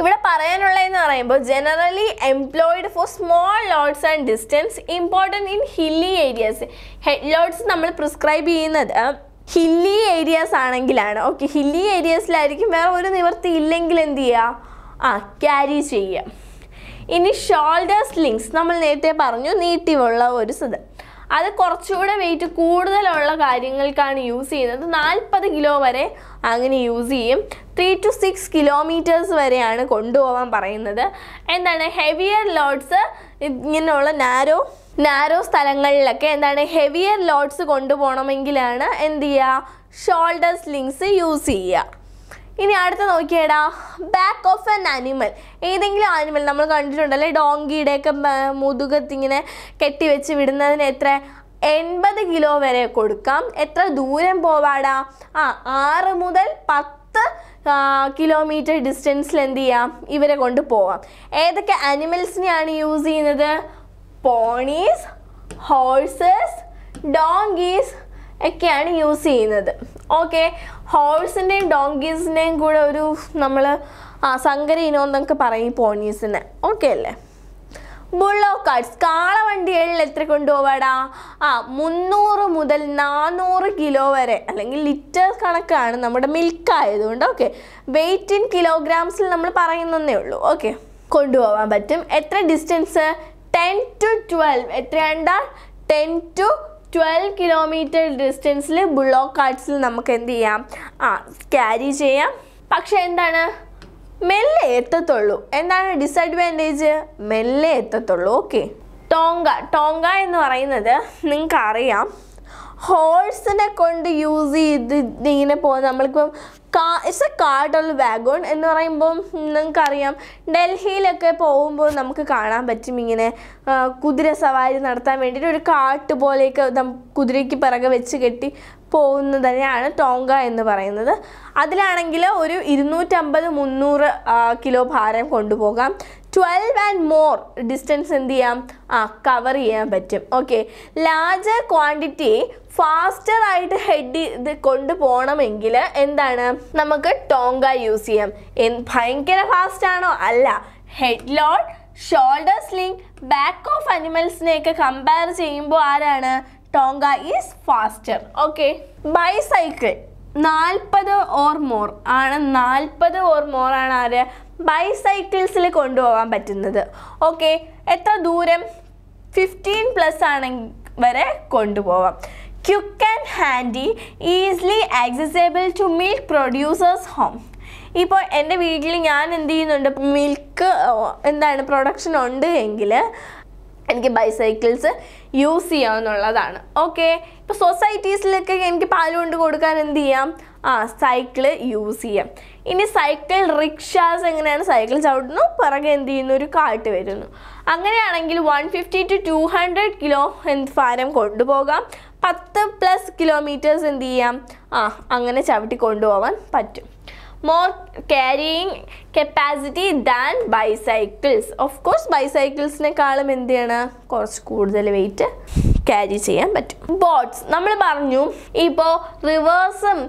Speaker 1: ഇവിടെ പറയാനുള്ളതെന്ന് പറയുമ്പോൾ generally employed for small loads and distance important in hilly areas head loads നമ്മൾ പ്രിസ്ക്രൈബ് ചെയ്യുന്നത് ഹില്ലി ഏരിയാസ് ആണെങ്കിലാണ്. ഓക്കെ ഹില്ലി ഏരിയാസിലായിരിക്കും വേറെ ഒരു നിവൃത്തി ഇല്ലെങ്കിൽ എന്ത് ചെയ്യുക? ആ ക്യാരി ചെയ്യുക. ഇനി ഷോൾഡർ സ്ലിങ്സ് നമ്മൾ നേരത്തെ പറഞ്ഞു നീട്ടിയുള്ള ഒരു സ്ഥിതി അത് കുറച്ചുകൂടെ വെയിറ്റ് കൂടുതലുള്ള കാര്യങ്ങൾക്കാണ് യൂസ് ചെയ്യുന്നത്. നാൽപ്പത് കിലോ വരെ അങ്ങനെ യൂസ് ചെയ്യും. ത്രീ ടു സിക്സ് കിലോമീറ്റേഴ്സ് വരെയാണ് കൊണ്ടുപോകാൻ പറയുന്നത്. എന്താണ്? ഹെവിയർ ലോഡ്സ് ഇങ്ങനെയുള്ള നാരോ നാരോ സ്ഥലങ്ങളിലൊക്കെ എന്താണ്? ഹെവിയർ ലോഡ്സ് കൊണ്ടുപോകണമെങ്കിലാണ് എന്ത് ചെയ്യുക? ഷോൾഡർ സ്ലിങ്സ് യൂസ് ചെയ്യുക. ഇനി അടുത്ത നോക്കിയേടാ. ബാക്ക് ഓഫ് ആൻ ആനിമൽ ഏതെങ്കിലും ആനിമൽ നമ്മൾ കണ്ടിട്ടുണ്ടല്ലേ? ഡോങ്കിയുടെയൊക്കെ മുതുകത്തിങ്ങനെ കെട്ടിവെച്ച് വിടുന്നതിന് എത്ര? എൺപത് കിലോ വരെ കൊടുക്കാം. എത്ര ദൂരം പോവാടാ? ആ ആറ് മുതൽ പത്ത് കിലോമീറ്റർ ഡിസ്റ്റൻസിൽ എന്ത് ചെയ്യാം? ഇവരെ കൊണ്ട് പോവാം. ഏതൊക്കെ ആനിമൽസിനെയാണ് യൂസ് ചെയ്യുന്നത്? പോണീസ് ഹോഴ്സസ് ഡോങ്കീസ് ഒക്കെയാണ് യൂസ് ചെയ്യുന്നത്. ഓക്കെ ഹോഴ്സിന്റെയും ഡോങ്കീസിന്റെയും കൂടെ ഒരു നമ്മൾ ആ സങ്കര ഇനം എന്നൊക്കെ പറയും പോണീസിന് ഓക്കെ അല്ലേ? ബുള്ളോ കാർഡ്സ് കാളവണ്ടികളിൽ എത്ര കൊണ്ടുപോവാടാ? ആ മുന്നൂറ് മുതൽ നാനൂറ് കിലോ വരെ അല്ലെങ്കിൽ ലിറ്റർ കണക്കാണ് നമ്മുടെ മിൽക്ക് ആയതുകൊണ്ട് ഓക്കെ വെയിറ്റ് ഇൻ കിലോഗ്രാംസിൽ നമ്മൾ പറയുന്നതേ ഉള്ളൂ ഓക്കെ കൊണ്ടുപോകാൻ പറ്റും. എത്ര ഡിസ്റ്റൻസ് ടെൻ ടു ട്വൽവ് എത്രയാണ്ടാ? ടെൻ ടു ട്വൽവ് കിലോമീറ്റർ ഡിസ്റ്റൻസിൽ ബുള്ളോ കാർട്സിൽ നമുക്ക് എന്ത് ചെയ്യാം? ആ ക്യാരി ചെയ്യാം. പക്ഷെ എന്താണ്? മെല്ലെ എത്തത്തുള്ളൂ. എന്താണ് ഡിസഡ്വാന്റേജ് മെല്ലെ എത്തത്തുള്ളൂ. ഓക്കെ ടോങ്ക ടോങ്ക എന്ന് പറയുന്നത് നിങ്ങൾക്ക് അറിയാം ഹോഴ്സിനെ കൊണ്ട് യൂസ് ചെയ്ത് ഇങ്ങനെ പോകുന്ന നമ്മളിപ്പം കാ ഇറ്റ്സ് എ കാർഡുള്ള വാഗോൺ എന്ന് പറയുമ്പോൾ നിങ്ങൾക്കറിയാം. ഡൽഹിയിലൊക്കെ പോകുമ്പോൾ നമുക്ക് കാണാൻ പറ്റും ഇങ്ങനെ കുതിര സവാരി നടത്താൻ വേണ്ടിയിട്ട് ഒരു കാട്ട് പോലെയൊക്കെ കുതിരയ്ക്ക് പിറകെ വെച്ച് കെട്ടി പോകുന്നത് തന്നെയാണ് ടോങ്ക എന്ന് പറയുന്നത്. അതിലാണെങ്കിൽ ഒരു ഇരുന്നൂറ്റമ്പത് മുന്നൂറ് കിലോ ഭാരം കൊണ്ടുപോകാം. ട്വൽവ് ആൻഡ് മോർ ഡിസ്റ്റൻസ് എന്ത് ചെയ്യാം? ആ കവർ ചെയ്യാൻ പറ്റും. ഓക്കെ. ലാർജർ ക്വാണ്ടിറ്റി ഫാസ്റ്റർ ആയിട്ട് ഹെഡ് ഇത് കൊണ്ടുപോകണമെങ്കിൽ എന്താണ്? നമുക്ക് ടോങ്ക യൂസ് ചെയ്യാം. ഭയങ്കര ഫാസ്റ്റ് ആണോ? അല്ല. Head load shoulder sling back of അനിമൽസിനെയൊക്കെ compare ചെയ്യുമ്പോൾ ആരാണ്? Tonga is faster okay bicycle നാൽപ്പത് ഓർ മോർ ആണ് നാൽപ്പത് ഓർ മോർ ആണ് ആര്? ബൈസൈക്കിൾസിൽ കൊണ്ടുപോകാൻ പറ്റുന്നത്. ഓക്കെ എത്ര ദൂരം? ഫിഫ്റ്റീൻ പ്ലസ് ആണെങ്കിൽ വരെ കൊണ്ടുപോവാം. Quick and handy easily accessible to milk producers home ഇപ്പോൾ എന്റെ വീട്ടിൽ ഞാൻ എന്ത് ചെയ്യുന്നുണ്ട്? മിൽക്ക് എന്താണ് പ്രൊഡക്ഷൻ ഉണ്ട് എങ്കിൽ എനിക്ക് ബൈസൈക്കിൾസ് യൂസ് ചെയ്യാമെന്നുള്ളതാണ് ഓക്കെ ഇപ്പോൾ സൊസൈറ്റീസിലൊക്കെ എനിക്ക് പാൽ കൊണ്ട് കൊടുക്കാൻ എന്ത് ചെയ്യാം? ആ സൈക്കിൾ യൂസ് ചെയ്യാം. ഇനി സൈക്കിൾ റിക്ഷാസ് എങ്ങനെയാണ്? സൈക്കിൾ ചവിട്ടുന്നു പിറകെ എന്ത് ചെയ്യുന്നു? ഒരു കാട്ട് വരുന്നു. അങ്ങനെയാണെങ്കിൽ one fifty to two hundred kilo എന്ത് ഭാരം കൊണ്ടുപോകാം? പത്ത് പ്ലസ് കിലോമീറ്റേഴ്സ് എന്ത് ചെയ്യാം? ആ അങ്ങനെ ചവിട്ടി കൊണ്ടുപോകാൻ പറ്റും. More carrying capacity than bicycles of course ബൈസൈക്കിൾസിനെക്കാളും എന്ത് ചെയ്യണം? കുറച്ച് കൂടുതൽ വെയിറ്റ് ക്യാരി ചെയ്യാൻ പറ്റും. ബോട്ട്സ് നമ്മൾ പറഞ്ഞു ഇപ്പോൾ റിവേഴ്സും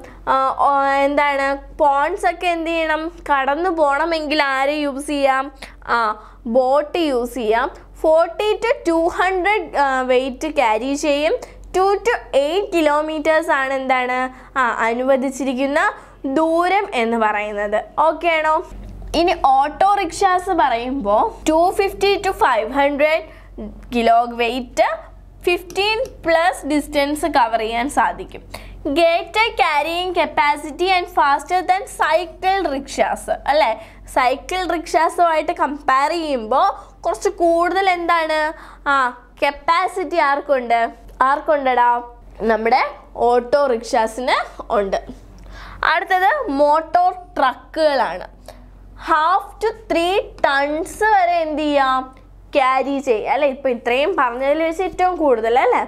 Speaker 1: എന്താണ്? പോൺസ് ഒക്കെ എന്ത് ചെയ്യണം? കടന്നു പോകണമെങ്കിൽ ആരെ യൂസ് ചെയ്യാം? ആ ബോട്ട് യൂസ് ചെയ്യാം. Forty to two hundred weight carry ചെയ്യും. ടു ടു എയ്റ്റ് കിലോമീറ്റേഴ്സ് ആണ് എന്താണ്? ആ അനുവദിച്ചിരിക്കുന്ന ദൂരം എന്ന് പറയുന്നത്. ഓക്കെ ആണോ? ഇനി ഓട്ടോറിക്ഷാസ് പറയുമ്പോൾ two fifty to five hundred kilo weight fifteen plus distance cover ചെയ്യാൻ സാധിക്കും. Greater carrying capacity and faster than cycle rickshaws അല്ലേ? സൈക്കിൾ റിക്ഷാസുമായിട്ട് കമ്പയർ ചെയ്യുമ്പോൾ കുറച്ച് കൂടുതൽ എന്താണ്? ആ കപ്പാസിറ്റി ആർക്കുണ്ട്? ആർക്കുണ്ടടാ? നമ്മുടെ ഓട്ടോ റിക്ഷാസിന് ഉണ്ട്. അടുത്തത് മോട്ടോർ ട്രക്കുകളാണ്. ഹാഫ് ടു ത്രീ ടൺസ് വരെ എന്ത് ചെയ്യാം? ക്യാരി ചെയ്യുക അല്ലേ? ഇപ്പം ഇത്രയും പറഞ്ഞതിൽ വെച്ച് ഏറ്റവും കൂടുതൽ അല്ലേ?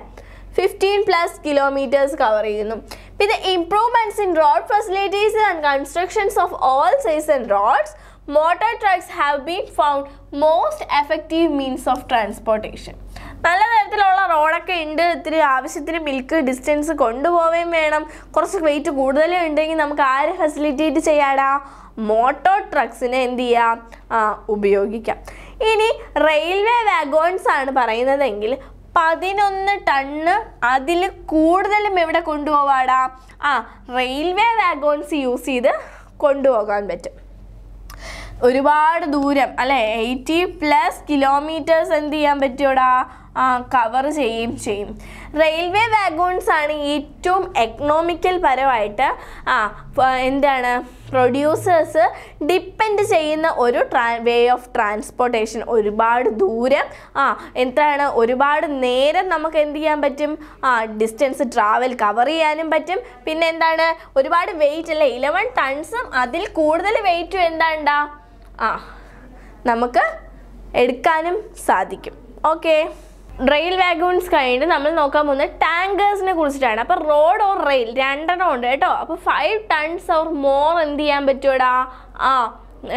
Speaker 1: ഫിഫ്റ്റീൻ പ്ലസ് കിലോമീറ്റേഴ്സ് കവർ ചെയ്യുന്നു. പിന്നെ improvements in road facilities and constructions of all size and roads motor trucks have been found most effective means of transportation നല്ല തരത്തിലുള്ള റോഡൊക്കെ ഉണ്ട്. ഇത്തിരി ആവശ്യത്തിന് മിൽക്ക് ഡിസ്റ്റൻസ് കൊണ്ടുപോവുകയും വേണം. കുറച്ച് വെയിറ്റ് കൂടുതലും ഉണ്ടെങ്കിൽ നമുക്ക് ആര് ഫെസിലിറ്റേറ്റ് ചെയ്യാടാ? മോട്ടോർ ട്രക്സിനെ എന്ത് ചെയ്യാം? ഉപയോഗിക്കാം. ഇനി റെയിൽവേ വാഗോൺസ് ആണ് പറയുന്നതെങ്കിൽ പതിനൊന്ന് ടണ്ണ് അതിൽ കൂടുതലും എവിടെ കൊണ്ടുപോവാടാ? ആ റെയിൽവേ വാഗോൺസ് യൂസ് ചെയ്ത് കൊണ്ടുപോകാൻ പറ്റും. ഒരുപാട് ദൂരം അല്ലെ? എയ്റ്റി പ്ലസ് കിലോമീറ്റേഴ്സ് എന്ത് ചെയ്യാൻ പറ്റുമോടാ കവർ ചെയ്യുകയും ചെയ്യും. റെയിൽവേ വാഗോൺസ് ആണ് ഏറ്റവും എക്കണോമിക്കൽ പരമായിട്ട് ആ എന്താണ് പ്രൊഡ്യൂസേഴ്സ് ഡിപ്പെൻഡ് ചെയ്യുന്ന ഒരു ട്രാ വേ ഓഫ് ട്രാൻസ്പോർട്ടേഷൻ ഒരുപാട് ദൂരം ആ എന്താണ് ഒരുപാട് നേരം നമുക്ക് എന്ത് ചെയ്യാൻ പറ്റും? ആ ഡിസ്റ്റൻസ് ട്രാവൽ കവർ ചെയ്യാനും പറ്റും. പിന്നെ എന്താണ് ഒരുപാട് വെയിറ്റ് അല്ലേ? ഇലവൻ ടൺസും അതിൽ കൂടുതൽ വെയിറ്റും എന്താണ്ടാ? ആ നമുക്ക് എടുക്കാനും സാധിക്കും. ഓക്കെ റെയിൽ വാഗൂൺസ് കഴിഞ്ഞിട്ട് നമ്മൾ നോക്കാൻ പോകുന്നത് ടാങ്കേഴ്സിനെ കുറിച്ചിട്ടാണ്. അപ്പോൾ റോഡ് ഓർ റെയിൽ രണ്ടെണ്ണം ഉണ്ട് കേട്ടോ. അപ്പോൾ ഫൈവ് ടൺസ് ഓർ മോർ എന്ത് ചെയ്യാൻ പറ്റുമോടാ ആ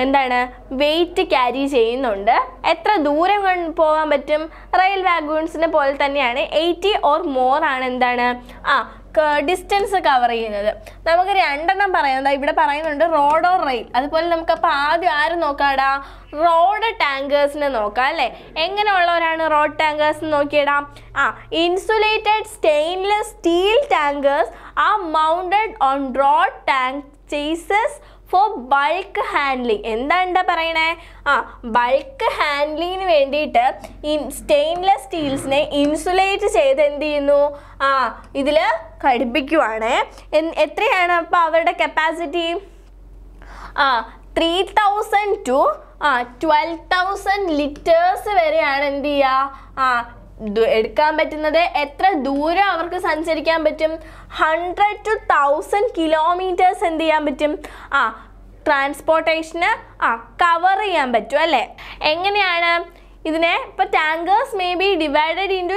Speaker 1: എന്താണ്? വെയിറ്റ് ക്യാരി ചെയ്യുന്നുണ്ട്. എത്ര ദൂരം പോകാൻ പറ്റും? റെയിൽ വാഗൂൺസിനെ പോലെ തന്നെയാണ് എയ്റ്റി ഓർ മോർ ആണ് എന്താണ്? ആ ഡിസ്റ്റൻസ് കവർ ചെയ്യുന്നത്. നമുക്ക് രണ്ടെണ്ണം പറയുന്നത്. ഇവിടെ പറയുന്നുണ്ട് റോഡ് ഓർ റെയിൽ അതുപോലെ നമുക്ക് അപ്പോൾ ആദ്യം ആര് നോക്കാടാ? റോഡ് ടാങ്കേഴ്സിനെ നോക്കാം അല്ലേ? എങ്ങനെയുള്ളവരാണ് റോഡ് ടാങ്കേഴ്സ് നോക്കിയിടാം? ആ insulated stainless steel tankers uh mounted on road tank chassis for bulk handling എന്താണ് പറയണേ? ആ ബൾക്ക് ഹാൻഡ്ലിങ്ങിന് വേണ്ടിയിട്ട് ഈ സ്റ്റെയിൻലെസ് സ്റ്റീൽസിനെ ഇൻസുലേറ്റ് ചെയ്ത് എന്ത് ചെയ്യുന്നു? ആ ഇതിൽ ഘടിപ്പിക്കുവാണ്. എത്രയാണ് അപ്പോൾ അവരുടെ capacity uh three thousand to uh twelve thousand litres വരെയാണ് എന്ത് ചെയ്യുക? ആ എടുക്കാൻ പറ്റുന്നത് എത്ര ദൂരം അവർക്ക് സഞ്ചരിക്കാൻ പറ്റും? ഹൺഡ്രഡ് ടു തൗസൻഡ് കിലോമീറ്റേഴ്സ് എന്ത് ചെയ്യാൻ പറ്റും? ആ ട്രാൻസ്പോർട്ടേഷന് ആ കവർ ചെയ്യാൻ പറ്റും അല്ലേ? എങ്ങനെയാണ്? ഇതിനെ ഇപ്പോൾ tankers may be divided into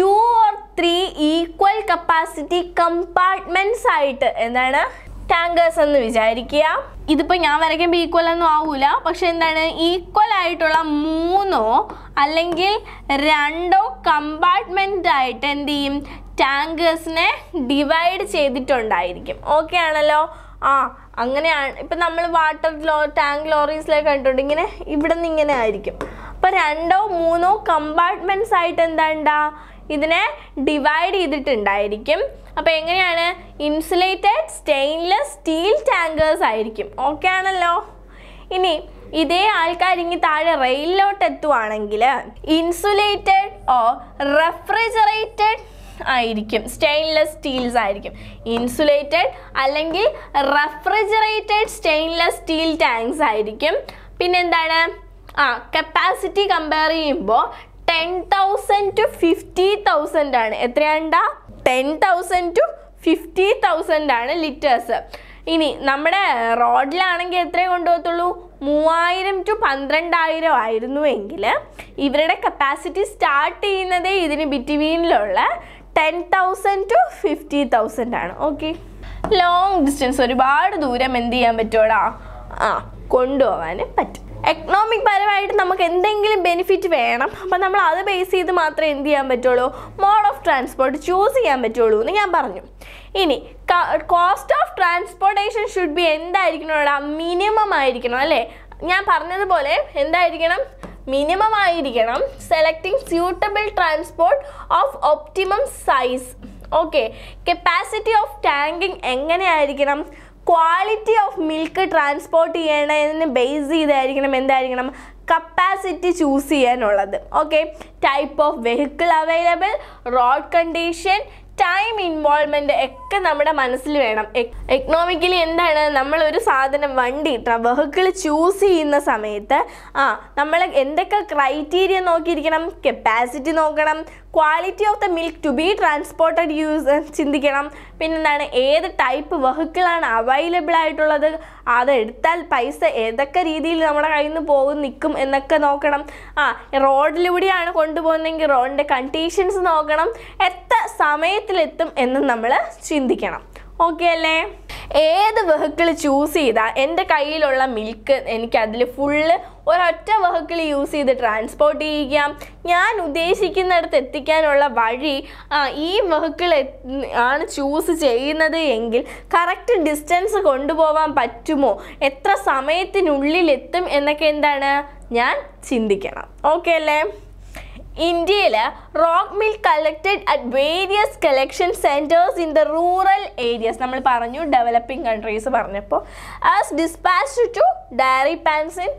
Speaker 1: two or three equal capacity compartments ആയിട്ട്. എന്താണ്? ടാങ്കേഴ്സ് എന്ന് വിചാരിക്കുക. ഇതിപ്പോൾ ഞാൻ വരയ്ക്കുമ്പോൾ ഈക്വൽ ഒന്നും ആവൂല. പക്ഷെ എന്താണ്? ഈക്വൽ ആയിട്ടുള്ള മൂന്നോ അല്ലെങ്കിൽ രണ്ടോ കമ്പാർട്ട്മെന്റ് ആയിട്ട് എന്ത് ചെയ്യും? ടാങ്കേഴ്സിനെ ഡിവൈഡ് ചെയ്തിട്ടുണ്ടായിരിക്കും. ഓക്കെ ആണല്ലോ? ആ അങ്ങനെയാണ്. ഇപ്പം നമ്മൾ വാട്ടർ ലോ ടാങ്ക് ലോറീസിലൊക്കെ കണ്ടിട്ടുണ്ട്. ഇങ്ങനെ ഇവിടെ നിന്ന് ഇങ്ങനെ ആയിരിക്കും. അപ്പോൾ രണ്ടോ മൂന്നോ കമ്പാർട്ട്മെന്റ്സ് ആയിട്ട് എന്താണ്ടാ? ഇതിനെ ഡിവൈഡ് ചെയ്തിട്ടുണ്ടായിരിക്കും. അപ്പോൾ എങ്ങനെയാണ്? ഇൻസുലേറ്റഡ് സ്റ്റെയിൻലെസ് സ്റ്റീൽ ടാങ്കേഴ്സ് ആയിരിക്കും. ഓക്കെ ആണല്ലോ? ഇനി ഇതേ ആൾക്കാർ ഇനി താഴെ റെയിലിലോട്ട് എത്തുവാണെങ്കിൽ ഇൻസുലേറ്റഡ് ഓ റെഫ്രിജറേറ്റഡ് ആയിരിക്കും. സ്റ്റെയിൻലെസ് സ്റ്റീൽസ് ആയിരിക്കും. ഇൻസുലേറ്റഡ് അല്ലെങ്കിൽ റെഫ്രിജറേറ്റഡ് സ്റ്റെയിൻലെസ് സ്റ്റീൽ ടാങ്ക്സ് ആയിരിക്കും. പിന്നെന്താണ് ആ കപ്പാസിറ്റി കമ്പയർ ചെയ്യുമ്പോൾ ten thousand to fifty thousand ആണ്. എത്രയാണ്ടാ? Ten thousand to fifty thousand ആണ് ലിറ്റേഴ്സ് ഇനി നമ്മുടെ റോഡിലാണെങ്കിൽ എത്രയേ കൊണ്ടുപോകത്തുള്ളൂ? മൂവായിരം ടു പന്ത്രണ്ടായിരം ആയിരുന്നു എങ്കിൽ ഇവരുടെ കപ്പാസിറ്റി സ്റ്റാർട്ട് ചെയ്യുന്നതേ ഇതിന് ബിറ്റ്വീനിലുള്ള ten thousand to fifty thousand ആണ്. ഓക്കെ ലോങ് ഡിസ്റ്റൻസ് ഒരുപാട് ദൂരം എന്ത് ചെയ്യാൻ പറ്റുമോടാ ആ കൊണ്ടുപോകാൻ പറ്റും. എക്കണോമിക് പരമായിട്ട് നമുക്ക് എന്തെങ്കിലും ബെനിഫിറ്റ് വേണം. അപ്പം നമ്മൾ അത് ബേസ് ചെയ്ത് മാത്രമേ എന്ത് ചെയ്യാൻ പറ്റുള്ളൂ? മോഡ് ഓഫ് ട്രാൻസ്പോർട്ട് ചൂസ് ചെയ്യാൻ പറ്റുള്ളൂ എന്ന് ഞാൻ പറഞ്ഞു. ഇനി cost of transportation should be എന്തായിരിക്കണം മിനിമം ആയിരിക്കണം അല്ലേ? ഞാൻ പറഞ്ഞതുപോലെ എന്തായിരിക്കണം? മിനിമം ആയിരിക്കണം. Selecting suitable transport of optimum size okay capacity of tanking എങ്ങനെയായിരിക്കണം ക്വാളിറ്റി ഓഫ് മിൽക്ക് ട്രാൻസ്പോർട്ട് ചെയ്യണതിന് ബേസ് ചെയ്തായിരിക്കണം എന്തായിരിക്കണം? കപ്പാസിറ്റി ചൂസ് ചെയ്യാനുള്ളത്. Okay type of vehicle available road condition time involvement ഒക്കെ നമ്മുടെ മനസ്സിൽ വേണം. എക്കണോമിക്കലി എന്താണ്? നമ്മളൊരു സാധനം വണ്ടി വെഹിക്കിൾ ചൂസ് ചെയ്യുന്ന സമയത്ത് ആ നമ്മൾ എന്തൊക്കെ ക്രൈറ്റീരിയ നോക്കിയിരിക്കണം? കപ്പാസിറ്റി നോക്കണം. Quality of the milk to be transported use ചിന്തിക്കണം. പിന്നെന്താണ് ഏത് ടൈപ്പ് വെഹിക്കിളാണ് അവൈലബിൾ ആയിട്ടുള്ളത് അതെടുത്താൽ പൈസ ഏതൊക്കെ രീതിയിൽ നമ്മുടെ കയ്യിൽ നിന്ന് പോകും നിൽക്കും എന്നൊക്കെ നോക്കണം. ആ റോഡിലൂടെയാണ് കൊണ്ടുപോകുന്നതെങ്കിൽ റോഡിന്റെ കണ്ടീഷൻസ് നോക്കണം. എത്ര സമയത്തിലെത്തും എന്നും നമ്മൾ ചിന്തിക്കണം. ഓക്കെ അല്ലേ? ഏത് വെഹിക്കിൾ ചൂസ് ചെയ്താൽ എന്റെ കയ്യിലുള്ള മിൽക്ക് എനിക്ക് അതിൽ ഫുള്ള് ഒരൊറ്റ വെഹിക്കിൾ യൂസ് ചെയ്ത് ട്രാൻസ്പോർട്ട് ചെയ്യിക്കാം. ഞാൻ ഉദ്ദേശിക്കുന്നിടത്ത് എത്തിക്കാനുള്ള വഴി ഈ വെഹിക്കിൾ ആണ് ചൂസ് ചെയ്യുന്നത് എങ്കിൽ കറക്റ്റ് ഡിസ്റ്റൻസ് കൊണ്ടുപോകാൻ പറ്റുമോ? എത്ര സമയത്തിനുള്ളിലെത്തും എന്നൊക്കെ എന്താണ്? ഞാൻ ചിന്തിക്കണം. ഓക്കെ അല്ലേ? ഇന്ത്യയിൽ raw milk collected at various collection centres in the rural areas നമ്മൾ പറഞ്ഞു ഡെവലപ്പിംഗ് കൺട്രീസ് പറഞ്ഞപ്പോൾ as dispatch to dairy plants in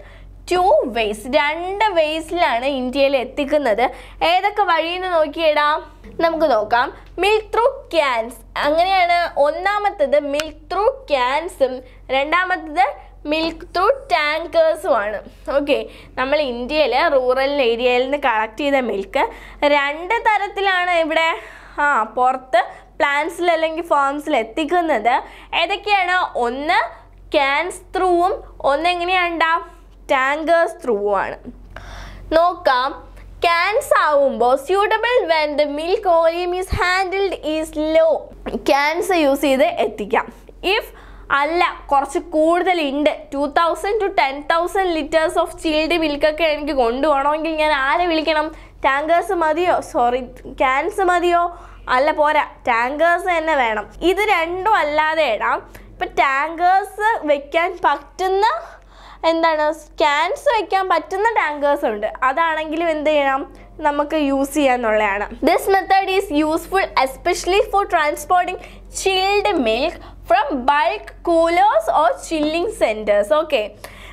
Speaker 1: two ways രണ്ട് വേസിലാണ് ഇന്ത്യയിൽ എത്തിക്കുന്നത്. ഏതൊക്കെ വഴിയെന്ന് നോക്കിയിടാം? നമുക്ക് നോക്കാം. മിൽക്ക് ത്രൂ ക്യാൻസ് അങ്ങനെയാണ് ഒന്നാമത്തത് മിൽക്ക് ത്രൂ ക്യാൻസും രണ്ടാമത്തത് മിൽക്ക് ത്രൂ ടാങ്കേഴ്സുമാണ് ഓക്കെ നമ്മൾ ഇന്ത്യയിൽ റൂറൽ ഏരിയയിൽ നിന്ന് കളക്ട് ചെയ്ത മിൽക്ക് രണ്ട് തരത്തിലാണ് ഇവിടെ ആ പുറത്ത് പ്ലാന്റ്സിൽ അല്ലെങ്കിൽ ഫാംസിൽ എത്തിക്കുന്നത്. ഏതൊക്കെയാണ്? ഒന്ന് ക്യാൻസ് ത്രൂവും ഒന്ന് എങ്ങനെയാണ്ടാ? ടാങ്കേഴ്സ് ത്രൂവും ആണ്. നോക്കാം. ക്യാൻസ് ആവുമ്പോൾ suitable when the milk volume is handled is low cans use ചെയ്ത് എത്തിക്കാം. ഇഫ് അല്ല കുറച്ച് കൂടുതൽ ഉണ്ട് two thousand to ten thousand litres of chilled മിൽക്കൊക്കെ എനിക്ക് കൊണ്ടുപോകണമെങ്കിൽ ഞാൻ ആരെ വിളിക്കണം? ടാങ്കേഴ്സ് മതിയോ? സോറി ക്യാൻസ് മതിയോ? അല്ല പോരാ. ടാങ്കേഴ്സ് തന്നെ വേണം. ഇത് രണ്ടും അല്ലാതെ ഇടാം. ഇപ്പം ടാങ്കേഴ്സ് വെക്കാൻ പറ്റുന്ന എന്താണ്? ക്യാൻസ് വെക്കാൻ പറ്റുന്ന ടാങ്കേഴ്സ് ഉണ്ട്. അതാണെങ്കിലും എന്ത് ചെയ്യണം? നമുക്ക് use ചെയ്യാന്നുള്ളതാണ്. This method is useful especially for transporting chilled milk from bulk coolers or chilling centres okay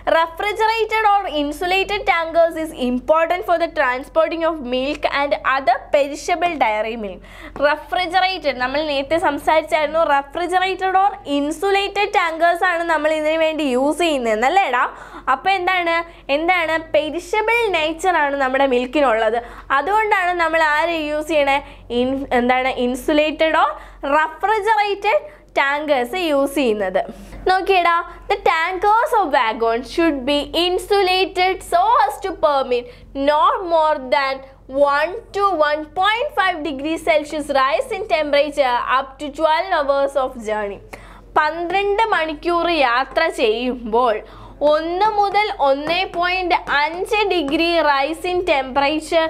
Speaker 1: refrigerated or insulated tankers is important for the transporting of milk and other perishable dairy milk. Refrigerated നമ്മൾ നേരത്തെ സംസാരിച്ചായിരുന്നു refrigerated or insulated tankers ആണ് നമ്മൾ ഇതിനു വേണ്ടി use ചെയ്യുന്നത് അല്ലേടാ അപ്പോൾ എന്താണ്? എന്താണ്? പെരിഷബിൾ നേച്ചറാണ് നമ്മുടെ മിൽക്കിനുള്ളത് അതുകൊണ്ടാണ് നമ്മൾ ആരെയും യൂസ് ചെയ്യണേ? ഇൻ എന്താണ്? Insulated or refrigerated tankers use ചെയ്യുന്നത്. നോക്കിയടാ the tankers of wagon should be insulated so as to permit not more than one to one point five degree Celsius rise in temperature up to twelve hours of journey പന്ത്രണ്ട് മണിക്കൂർ യാത്ര ചെയ്യുമ്പോൾ ഒന്ന് മുതൽ ഒന്ന് പോയിന്റ് അഞ്ച് ഡിഗ്രി റൈസ് ഇൻ ടെമ്പറേച്ചർ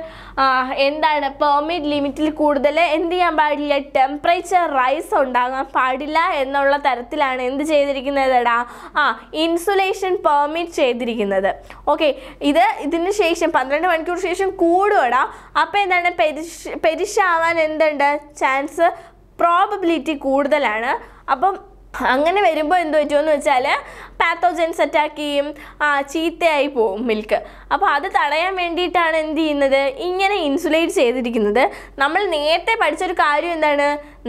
Speaker 1: എന്താണ് പെർമിറ്റ് ലിമിറ്റിൽ കൂടുതൽ എന്ത് ചെയ്യാൻ പാടില്ല? ടെമ്പറേച്ചർ റൈസ് ഉണ്ടാകാൻ പാടില്ല എന്നുള്ള തരത്തിലാണ് എന്ത് ചെയ്തിരിക്കുന്നത് എടാ ആ ഇൻസുലേഷൻ പെർമിറ്റ് ചെയ്തിരിക്കുന്നത്. ഓക്കെ ഇത് ഇതിന് ശേഷം പന്ത്രണ്ട് മണിക്കൂർ ശേഷം കൂടുകടാ അപ്പോൾ എന്താണ്? പെരിഷ് പെരിഷാവാൻ എന്തുണ്ട്? ചാൻസ് പ്രോബബിലിറ്റി കൂടുതലാണ്. അപ്പം അങ്ങനെ വരുമ്പോൾ എന്ത് പറ്റുമെന്ന് വെച്ചാൽ പാത്തോജൻസ് അറ്റാക്ക് ചെയ്യും ചീത്തയായി പോവും മിൽക്ക് അപ്പോൾ അത് തടയാൻ വേണ്ടിയിട്ടാണ് എന്ത് ചെയ്യുന്നത്? ഇങ്ങനെ ഇൻസുലേറ്റ് ചെയ്തിരിക്കുന്നത്. നമ്മൾ നേരത്തെ പഠിച്ചൊരു കാര്യം എന്താണ്?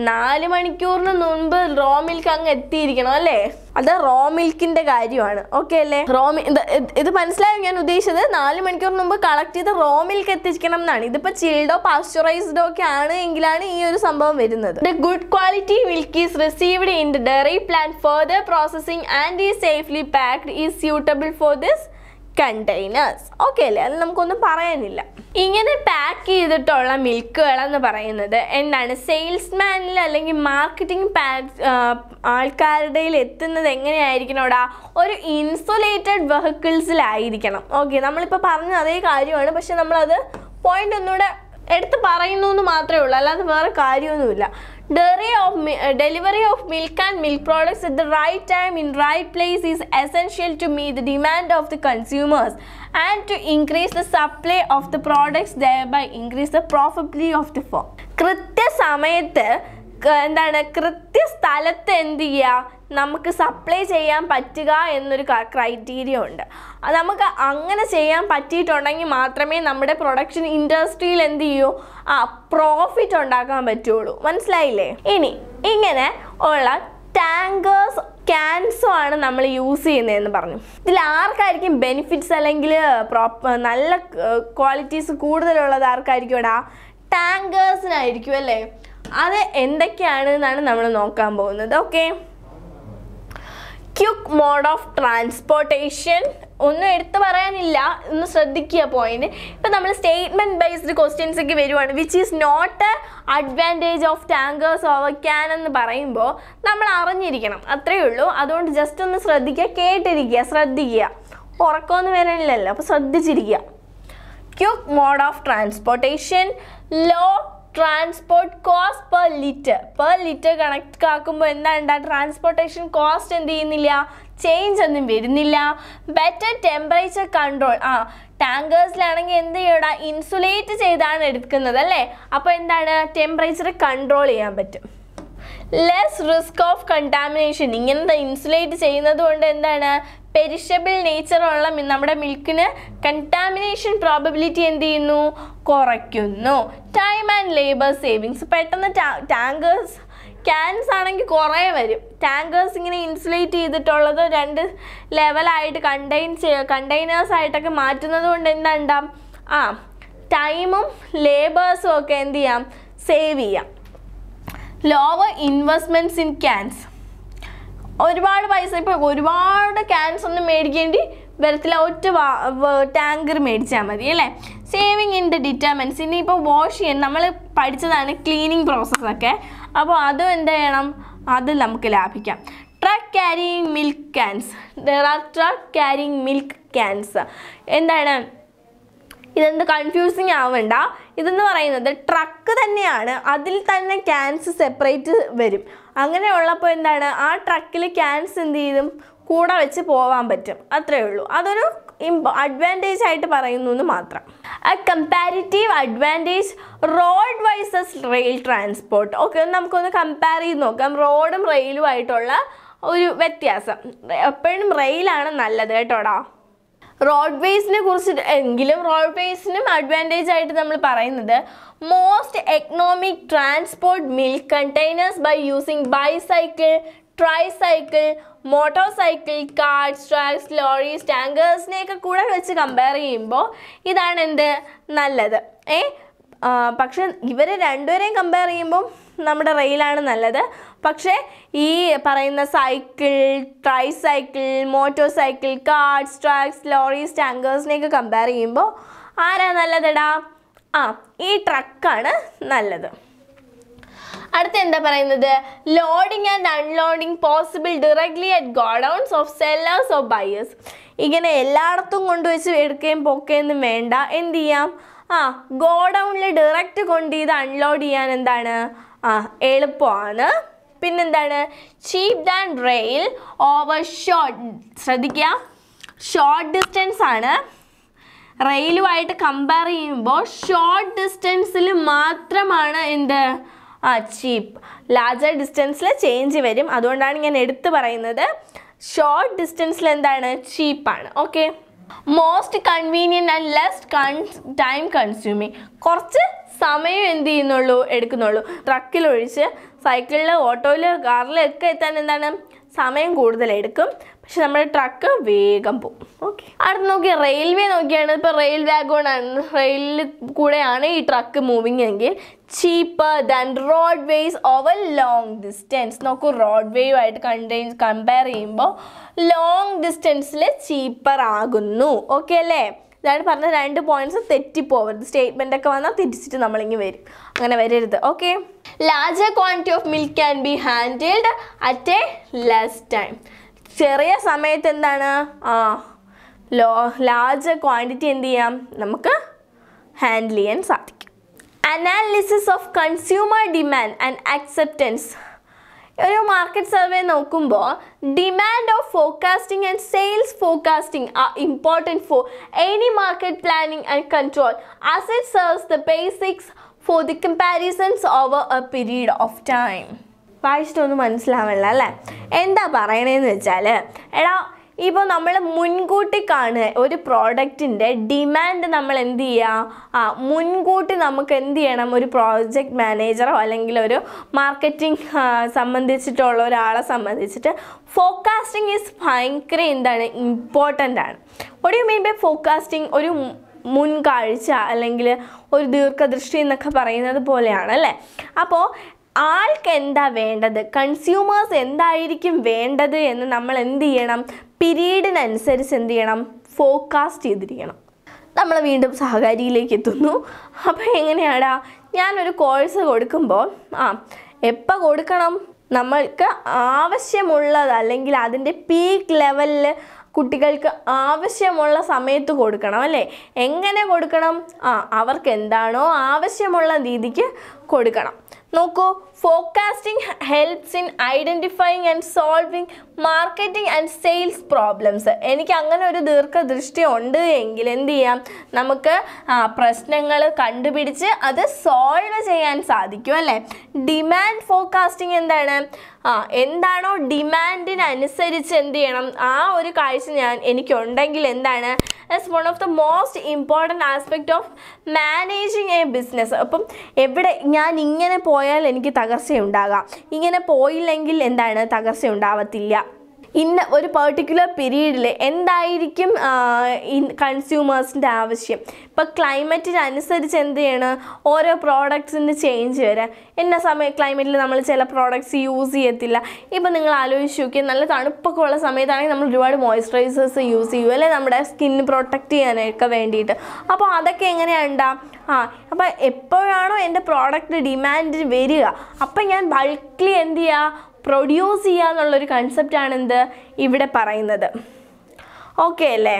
Speaker 1: നാല് മണിക്കൂറിന് മുൻപ് റോ മിൽക്ക് അങ്ങ് എത്തിയിരിക്കണം അല്ലേ? അത് റോ മിൽക്കിന്റെ കാര്യമാണ്. ഓക്കെ അല്ലേ? റോ ഇത് മനസ്സിലായോ ഞാൻ ഉദ്ദേശിച്ചത്? നാല് മണിക്കൂറിന് മുമ്പ് കളക്ട് ചെയ്ത് റോ മിൽക്ക് എത്തിക്കണം എന്നാണ്. ഇതിപ്പോൾ ചിൽഡോ പാസ്ചറൈസ്ഡോ ഒക്കെ ആണ് എങ്കിലാണ് ഈ ഒരു സംഭവം വരുന്നത്. The good quality milk is received in the dairy plant further processing and ഈ safely packed is suitable for this containers okay അല്ലേ? അത് നമുക്കൊന്നും പറയാനില്ല. ഇങ്ങനെ പാക്ക് ചെയ്തിട്ടുള്ള മിൽക്കുകളെന്ന് പറയുന്നത് എന്താണ്? സെയിൽസ്മാനിൽ അല്ലെങ്കിൽ മാർക്കറ്റിംഗ് ആൾക്കാരുടെ എത്തുന്നത് എങ്ങനെയായിരിക്കണം? അവിടെ ഒരു ഇൻസുലേറ്റഡ് വെഹിക്കിൾസിലായിരിക്കണം ഓക്കെ നമ്മളിപ്പോൾ പറഞ്ഞ അതേ കാര്യമാണ്. പക്ഷെ നമ്മളത് പോയിന്റ് ഒന്നുകൂടെ എടുത്ത് പറയുന്നു എന്ന് മാത്രമേ ഉള്ളൂ. അല്ലാതെ വേറെ കാര്യമൊന്നുമില്ല. dairy of delivery of milk and milk products at the right time in right place is essential to meet the demand of the consumers and to increase the supply of the products thereby increase the profitability of the farm കൃത്യസമയത്ത് ക- കൃത്യ കൃത്യസ്ഥലത്ത് എന്ത് ചെയ്യുക നമുക്ക് supply ചെയ്യാൻ പറ്റുക എന്നൊരു criteria ഉണ്ട്. അത് നമുക്ക് അങ്ങനെ ചെയ്യാൻ പറ്റിയിട്ടുണ്ടെങ്കിൽ മാത്രമേ നമ്മുടെ പ്രൊഡക്ഷൻ ഇൻഡസ്ട്രിയിൽ എന്ത് ചെയ്യൂ? ആ പ്രോഫിറ്റ് ഉണ്ടാക്കാൻ പറ്റുള്ളൂ. മനസ്സിലായില്ലേ? ഇനി ഇങ്ങനെ ഉള്ള ടാങ്കേഴ്സ് ക്യാൻസോ ആണ് നമ്മൾ യൂസ് ചെയ്യുന്നതെന്ന് പറഞ്ഞു. ഇതിൽ ആർക്കായിരിക്കും ബെനിഫിറ്റ്സ് അല്ലെങ്കിൽ പ്രോപ്പർ നല്ല ക്വാളിറ്റീസ് കൂടുതലുള്ളത് ആർക്കായിരിക്കും ഇടാ ടാങ്കേഴ്സിനായിരിക്കും അല്ലേ? അത് എന്തൊക്കെയാണ് എന്നാണ് നമ്മൾ നോക്കാൻ പോകുന്നത് okay quick mode of transportation ഒന്നും എടുത്തു പറയാനില്ല ഒന്ന് ശ്രദ്ധിക്കുക പോയിന്റ് ഇപ്പം നമ്മൾ സ്റ്റേറ്റ്മെന്റ് ബേസ്ഡ് ക്വസ്റ്റ്യൻസ് ഒക്കെ വരുവാണ് which is not advantage of tankers over can എന്ന് പറയുമ്പോൾ നമ്മൾ അറിഞ്ഞിരിക്കണം അത്രയേ ഉള്ളൂ. അതുകൊണ്ട് ജസ്റ്റ് ഒന്ന് ശ്രദ്ധിക്കുക കേട്ടിരിക്കുക ശ്രദ്ധിക്കുക. ഉറക്കമൊന്നും വരാനില്ലല്ലോ അപ്പോൾ ശ്രദ്ധിച്ചിരിക്കുക. Quick mode of transportation low transport cost per litre per litre connect ആക്കുമ്പോൾ എന്താ ട്രാൻസ്പോർട്ടേഷൻ കോസ്റ്റ് എന്ത് ചെയ്യുന്നില്ല? ചേഞ്ച് ഒന്നും വരുന്നില്ല. ബെറ്റർ ടെമ്പറേച്ചർ കൺട്രോൾ ആ ടാങ്കേഴ്സിലാണെങ്കിൽ എന്ത് ചെയ്യടാ? ഇൻസുലേറ്റ് ചെയ്താണ് എടുക്കുന്നത് അല്ലേ? അപ്പോൾ എന്താണ്? ടെമ്പറേച്ചർ കൺട്രോൾ ചെയ്യാൻ പറ്റും. ലെസ് റിസ്ക് ഓഫ് കണ്ടാമിനേഷൻ ഇങ്ങനത്തെ ഇൻസുലേറ്റ് ചെയ്യുന്നത് കൊണ്ട് എന്താണ്? പെരിഷബിൾ നേച്ചറുള്ള നമ്മുടെ മിൽക്കിന് കണ്ടാമിനേഷൻ പ്രോബബിലിറ്റി എന്ത് ചെയ്യുന്നു? കുറയ്ക്കുന്നു. ടൈം ആൻഡ് ലേബർ സേവിങ്സ് പെട്ടെന്ന് ടാങ്കേഴ്സ് ക്യാൻസ് ആണെങ്കിൽ കുറേ വരും. ടാങ്കേഴ്സ് ഇങ്ങനെ ഇൻസുലേറ്റ് ചെയ്തിട്ടുള്ളത് രണ്ട് ലെവലായിട്ട് കണ്ടെയ്ൻ കണ്ടെയ്നേഴ്സ് ആയിട്ടൊക്കെ മാറ്റുന്നത് കൊണ്ട് എന്താ ആ ടൈമും ലേബേഴ്സും ഒക്കെ എന്ത് ചെയ്യാം? സേവ് ചെയ്യാം. ലോവർ ഇൻവെസ്റ്റ്മെന്റ്സ് ഇൻ ക്യാൻസ് ഒരുപാട് പൈസ ഇപ്പോൾ ഒരുപാട് ക്യാൻസ് ഒന്നും മേടിക്കേണ്ടി വരത്തില്ല. ഒറ്റ ടാങ്കർ മേടിച്ചാൽ മതി അല്ലേ? സേവിങ് ഇൻ ദ ഡിറ്റർമെൻസ് ഇനി ഇപ്പോൾ വാഷ് ചെയ്യാൻ നമ്മൾ പഠിച്ചതാണ് ക്ലീനിങ് പ്രോസസ്സൊക്കെ അപ്പോൾ അതും എന്ത് ചെയ്യണം? അത് നമുക്ക് ലാഭിക്കാം. Truck carrying milk cans there are truck carrying milk cans എന്താണ്? ഇതെന്ത് കൺഫ്യൂസിങ് ആവണ്ട. ഇതെന്ന് പറയുന്നത് ട്രക്ക് തന്നെയാണ്. അതിൽ തന്നെ ക്യാൻസ് സെപ്പറേറ്റ് വരും. അങ്ങനെ ഉള്ളപ്പോൾ എന്താണ്? ആ ട്രക്കിൽ ക്യാൻസ് എന്ത് ചെയ്യും? കൂടെ വെച്ച് പോവാൻ പറ്റും. അത്രേ ഉള്ളൂ. അതൊരു അഡ്വാന്റേജ് ആയിട്ട് പറയുന്നു എന്ന് മാത്രം. ആ comparative advantage road versus rail transport okay നമുക്കൊന്ന് കമ്പയർ ചെയ്ത് നോക്കാം. റോഡും റെയിലും ആയിട്ടുള്ള ഒരു വ്യത്യാസം. എപ്പോഴും റെയിലാണ് നല്ലത് കേട്ടോടാ. റോഡ് വേസിനെ കുറിച്ച് എങ്കിലും റോഡ് വേസിനും അഡ്വാന്റേജ് ആയിട്ട് നമ്മൾ പറയുന്നത് most economic transport milk containers by using bicycle tricycle motor cycle carts trucks lorries ടാങ്കേഴ്സിനെയൊക്കെ കൂടെ വെച്ച് കമ്പയർ ചെയ്യുമ്പോൾ ഇതാണ് എന്ത്? നല്ലത്. ഏ? പക്ഷെ ഇവരെ രണ്ടുപേരെയും കമ്പയർ ചെയ്യുമ്പം നമ്മുടെ റെയിലാണ് നല്ലത്. പക്ഷേ ഈ പറയുന്ന cycle tricycle motor cycle carts trucks lorries ടാങ്കേഴ്സിനെയൊക്കെ compare ചെയ്യുമ്പോൾ ആരാ നല്ലതെടാ? ആ ഈ ട്രക്കാണ് നല്ലത്. അടുത്ത എന്താ പറയുന്നത്? Loading and unloading possible directly at godowns of sellers of buyers ഇങ്ങനെ എല്ലായിടത്തും കൊണ്ടുവച്ച് എടുക്കുകയും പൊക്കുകയൊന്നും വേണ്ട. എന്ത് ചെയ്യാം? ആ ഗോഡൗണിൽ ഡയറക്റ്റ് കൊണ്ട് ഇത് അൺലോഡ് ചെയ്യാൻ എന്താണ്? ആ എളുപ്പമാണ്. പിന്നെന്താണ്? Cheap than rail over short ശ്രദ്ധിക്കുക ഷോർട്ട് ഡിസ്റ്റൻസ് ആണ്. റെയിലുമായിട്ട് കമ്പയർ ചെയ്യുമ്പോൾ ഷോർട്ട് ഡിസ്റ്റൻസിൽ മാത്രമാണ് എന്ത്? ആ ചീപ്പ് ലാർജർ ഡിസ്റ്റൻസിൽ ചേഞ്ച് വരും. അതുകൊണ്ടാണ് ഞാൻ എടുത്തു പറയുന്നത്. ഷോർട്ട് ഡിസ്റ്റൻസിൽ എന്താണ്? ചീപ്പാണ് okay? Most convenient and less con time consuming കുറച്ച് സമയം എന്ത് ചെയ്യുന്നുള്ളൂ? എടുക്കുന്നുള്ളൂ. ട്രക്കിൽ ഒഴിച്ച് സൈക്കിളിൽ ഓട്ടോയിൽ കാറിലൊക്കെ എത്താൻ എന്താണ്? സമയം കൂടുതൽ എടുക്കും പക്ഷെ നമ്മുടെ ട്രക്ക് വേഗം പോകും ഓക്കെ അടുത്ത് നോക്കി റെയിൽവേ നോക്കിയാണ്. ഇപ്പോൾ റെയിൽ വാഗോൺ ആണ്. റെയിലിൽ കൂടെയാണ് ഈ ട്രക്ക് മൂവിങ് എങ്കിൽ cheaper than roadways over long distance നോക്കൂ റോഡ് വേയുമായിട്ട് കണ്ടെയ്ൻ കമ്പയർ ചെയ്യുമ്പോൾ ലോങ് ഡിസ്റ്റൻസിൽ ചീപ്പർ ആകുന്നു. ഓക്കെ അല്ലേ? ഇതാണ് പറഞ്ഞ രണ്ട് പോയിന്റ്സ് തെറ്റിപ്പോവരുത് സ്റ്റേറ്റ്മെന്റ് ഒക്കെ വന്നാൽ തിരിച്ചിട്ട് നമ്മളിങ്ങി വരും. അങ്ങനെ വരരുത് okay larger quantity of milk can be handled at a less time ചെറിയ സമയത്ത് എന്താണ്? ആ ലോ ലാർജർ ക്വാണ്ടിറ്റി എന്ത് ചെയ്യാം? നമുക്ക് ഹാൻഡിൽ ചെയ്യാൻ സാധിക്കും. Analysis of consumer demand and acceptance ഒരു മാർക്കറ്റ് സർവേ നോക്കുമ്പോൾ demand of forecasting and sales forecasting are important for any market planning and control as it serves the basics for the comparisons over a period of time വായിച്ചിട്ടൊന്നും മനസ്സിലാവില്ല അല്ലേ? എന്താ പറയണേന്ന് വെച്ചാൽ എടാ ഇപ്പോൾ നമ്മൾ മുൻകൂട്ടി കാണുക ഒരു പ്രോഡക്റ്റിന്റെ ഡിമാൻഡ് നമ്മൾ എന്ത് ചെയ്യുക ആ മുൻകൂട്ടി നമുക്ക് എന്ത് ചെയ്യണം? ഒരു പ്രോജക്റ്റ് മാനേജറോ അല്ലെങ്കിൽ ഒരു മാർക്കറ്റിംഗ് സംബന്ധിച്ചിട്ടുള്ള ഒരാളെ സംബന്ധിച്ചിട്ട് ഫോക്കാസ്റ്റിംഗ് ഈസ് ഭയങ്കര എന്താണ്? ഇമ്പോർട്ടന്റ് ആണ്. ഒടി മീൻ ബൈ ഫോക്കാസ്റ്റിംഗ് ഒരു മുൻകാഴ്ച അല്ലെങ്കിൽ ഒരു ദീർഘദൃഷ്ടി എന്നൊക്കെ പറയുന്നത് പോലെയാണ് അല്ലേ? അപ്പോൾ ആൾക്ക് എന്താ വേണ്ടത്? കൺസ്യൂമേഴ്സ് എന്തായിരിക്കും വേണ്ടത് എന്ന് നമ്മൾ എന്ത് ചെയ്യണം? പീരീഡിനനുസരിച്ച് എന്ത് ചെയ്യണം? ഫോക്കാസ്റ്റ് ചെയ്തിരിക്കണം. നമ്മൾ വീണ്ടും സഹകാരിയിലേക്ക് എത്തുന്നു. അപ്പോൾ എങ്ങനെയാടാ? ഞാനൊരു കോഴ്സ് കൊടുക്കുമ്പോൾ ആ എപ്പോൾ കൊടുക്കണം? നമ്മൾക്ക് ആവശ്യമുള്ളത് അല്ലെങ്കിൽ അതിന്റെ പീക്ക് ലെവലിൽ കുട്ടികൾക്ക് ആവശ്യമുള്ള സമയത്ത് കൊടുക്കണം അല്ലേ? എങ്ങനെ കൊടുക്കണം? ആ അവർക്ക് എന്താണോ ആവശ്യമുള്ള രീതിക്ക് കൊടുക്കണം. നോക്കൂ forecasting helps in identifying and solving marketing and sales problems എനിക്ക് അങ്ങനെ ഒരു ദീർഘദൃഷ്ടി ഉണ്ട് എങ്കിൽ എന്ത് ചെയ്യാം? നമുക്ക് പ്രശ്നങ്ങൾ കണ്ടുപിടിച്ച് അത് സോൾവ് ചെയ്യാൻ സാധിക്കും അല്ലേ? ഡിമാൻഡ് ഫോക്കാസ്റ്റിംഗ് എന്താണ്? ആ എന്താണോ ഡിമാൻഡിനനുസരിച്ച് എന്ത് ചെയ്യണം? ആ ഒരു കാഴ്ച ഞാൻ എനിക്കുണ്ടെങ്കിൽ എന്താണ്? As one of the most important aspect of managing a business അപ്പം എവിടെ ഞാൻ ഇങ്ങനെ പോയാൽ എനിക്ക് തകർച്ചയുണ്ടാകാം. ഇങ്ങനെ പോയില്ലെങ്കിൽ എന്താണ് തകർച്ച ഉണ്ടാവത്തില്ല ഇന്ന ഒരു പെർട്ടിക്കുലർ പീരീഡിൽ എന്തായിരിക്കും കൺസ്യൂമേഴ്സിന്റെ ആവശ്യം? ഇപ്പോൾ ക്ലൈമറ്റിനനുസരിച്ച് എന്ത് ചെയ്യണം? ഓരോ പ്രോഡക്ട്സിന്റെ ചേഞ്ച് വരാം. എന്ന സമയം ക്ലൈമറ്റിൽ നമ്മൾ ചില പ്രോഡക്ട്സ് യൂസ് ചെയ്യത്തില്ല. ഇപ്പം നിങ്ങൾ ആലോചിച്ച് നോക്കിയാൽ നല്ല തണുപ്പൊക്കെ ഉള്ള സമയത്താണെങ്കിൽ നമ്മൾ ഒരുപാട് മോയ്സ്ചറൈസേഴ്സ് യൂസ് ചെയ്യും. അല്ലെ നമ്മുടെ സ്കിന്ന് പ്രൊട്ടക്റ്റ് ചെയ്യാനൊക്കെ വേണ്ടിയിട്ട്. അപ്പോൾ അതൊക്കെ എങ്ങനെയാണ് ആ അപ്പോൾ എപ്പോഴാണോ എന്റെ പ്രോഡക്റ്റ് ഡിമാൻഡ് വരിക അപ്പം ഞാൻ ബൾക്കിലി എന്ത് ചെയ്യുക പ്രൊഡ്യൂസ് ചെയ്യുക എന്നുള്ളൊരു കൺസെപ്റ്റാണെന്ത് ഇവിടെ പറയുന്നത്. ഓക്കെ അല്ലേ?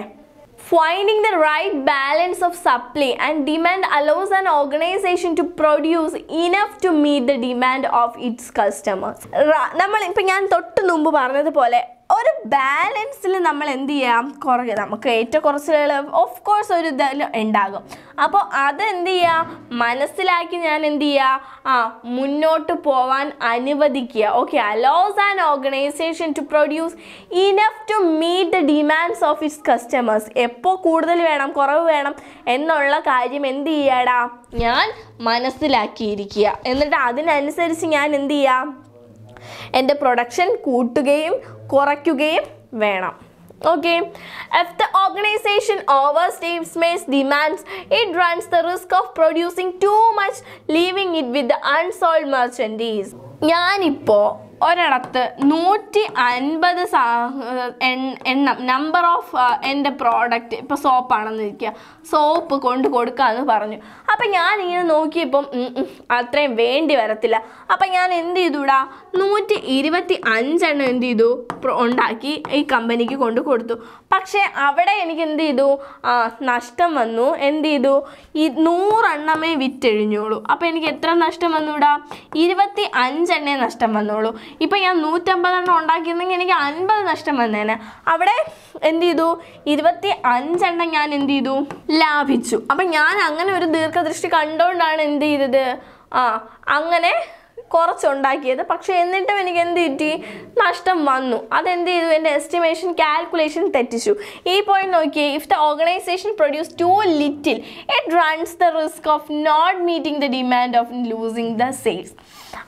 Speaker 1: Finding the right balance of supply and demand allows an organisation to produce enough to meet the demand of its customers നമ്മൾ ഇപ്പം ഞാൻ തൊട്ട് മുമ്പ് പറഞ്ഞതുപോലെ ഒരു ബാലൻസിൽ നമ്മൾ എന്ത് ചെയ്യാം? കുറയ്ക്കുക നമുക്ക് ഏറ്റവും കുറച്ചുകൾ ഓഫ് കോഴ്സ് ഒരു ഇതെല്ലാം ഉണ്ടാകും. അപ്പോൾ അതെന്ത് ചെയ്യുക മനസ്സിലാക്കി ഞാൻ എന്ത് ചെയ്യുക ആ മുന്നോട്ട് പോവാൻ അനുവദിക്കുക. Okay allows an organisation to produce enough to meet the demands of its customers എപ്പോൾ കൂടുതൽ വേണം കുറവ് വേണം എന്നുള്ള കാര്യം എന്ത് ചെയ്യാടാ? ഞാൻ മനസ്സിലാക്കിയിരിക്കുക. എന്നിട്ട് അതിനനുസരിച്ച് ഞാൻ എന്ത് ചെയ്യാം? എന്റെ പ്രൊഡക്ഷൻ കൂട്ടുകയും കുറയ്ക്കുകയും വേണം. Organisation over state maze demands it runs the risk of producing too much leaving it with the unsold merchandise ഞാനിപ്പോൾ ഒരിടത്ത് നൂറ്റി അൻപത് എണ്ണം നമ്പർ ഓഫ് എന്റെ പ്രോഡക്റ്റ് ഇപ്പോൾ സോപ്പാണെന്ന് ഇരിക്കുക സോപ്പ് കൊണ്ട് കൊടുക്കാമെന്ന് പറഞ്ഞു. അപ്പം ഞാൻ ഇങ്ങനെ നോക്കിയപ്പം അത്രയും വേണ്ടി വരത്തില്ല. അപ്പം ഞാൻ എന്ത് ചെയ്തുടാ? നൂറ്റി ഇരുപത്തി അഞ്ചെണ്ണം എന്ത് ചെയ്തു? ഉണ്ടാക്കി ഈ കമ്പനിക്ക് കൊണ്ട് കൊടുത്തു. പക്ഷേ അവിടെ എനിക്ക് എന്ത് ചെയ്തു? നഷ്ടം വന്നു. എന്ത് ചെയ്തു? ഈ നൂറെണ്ണമേ വിറ്റഴിഞ്ഞോളൂ. അപ്പോൾ എനിക്ക് എത്ര നഷ്ടം വന്നൂടാ? ഇരുപത്തി അഞ്ചെണ്ണേ നഷ്ടം വന്നോളൂ. ഇപ്പം ഞാൻ നൂറ്റമ്പതെണ്ണം ഉണ്ടാക്കിയിരുന്നെങ്കിൽ എനിക്ക് അൻപത് നഷ്ടം വന്നേനെ. അവിടെ എന്ത് ചെയ്തു? ഇരുപത്തി അഞ്ചെണ്ണം ഞാൻ എന്ത് ചെയ്തു? ലാഭിച്ചു. അപ്പം ഞാൻ അങ്ങനെ ഒരു ദീർഘദൃഷ്ടി കണ്ടുകൊണ്ടാണ് എന്ത് ചെയ്തത്? ആ അങ്ങനെ കുറച്ചുണ്ടാക്കിയത് പക്ഷേ എന്നിട്ടും എനിക്ക് എന്ത് കിട്ടി? നഷ്ടം വന്നു. അതെന്ത് ചെയ്തു? എന്റെ എസ്റ്റിമേഷൻ കാൽക്കുലേഷൻ തെറ്റിച്ചു. ഈ പോയിന്റ് നോക്കിയേ if the organisation produce too little it runs the risk of not meeting the demand of losing the sales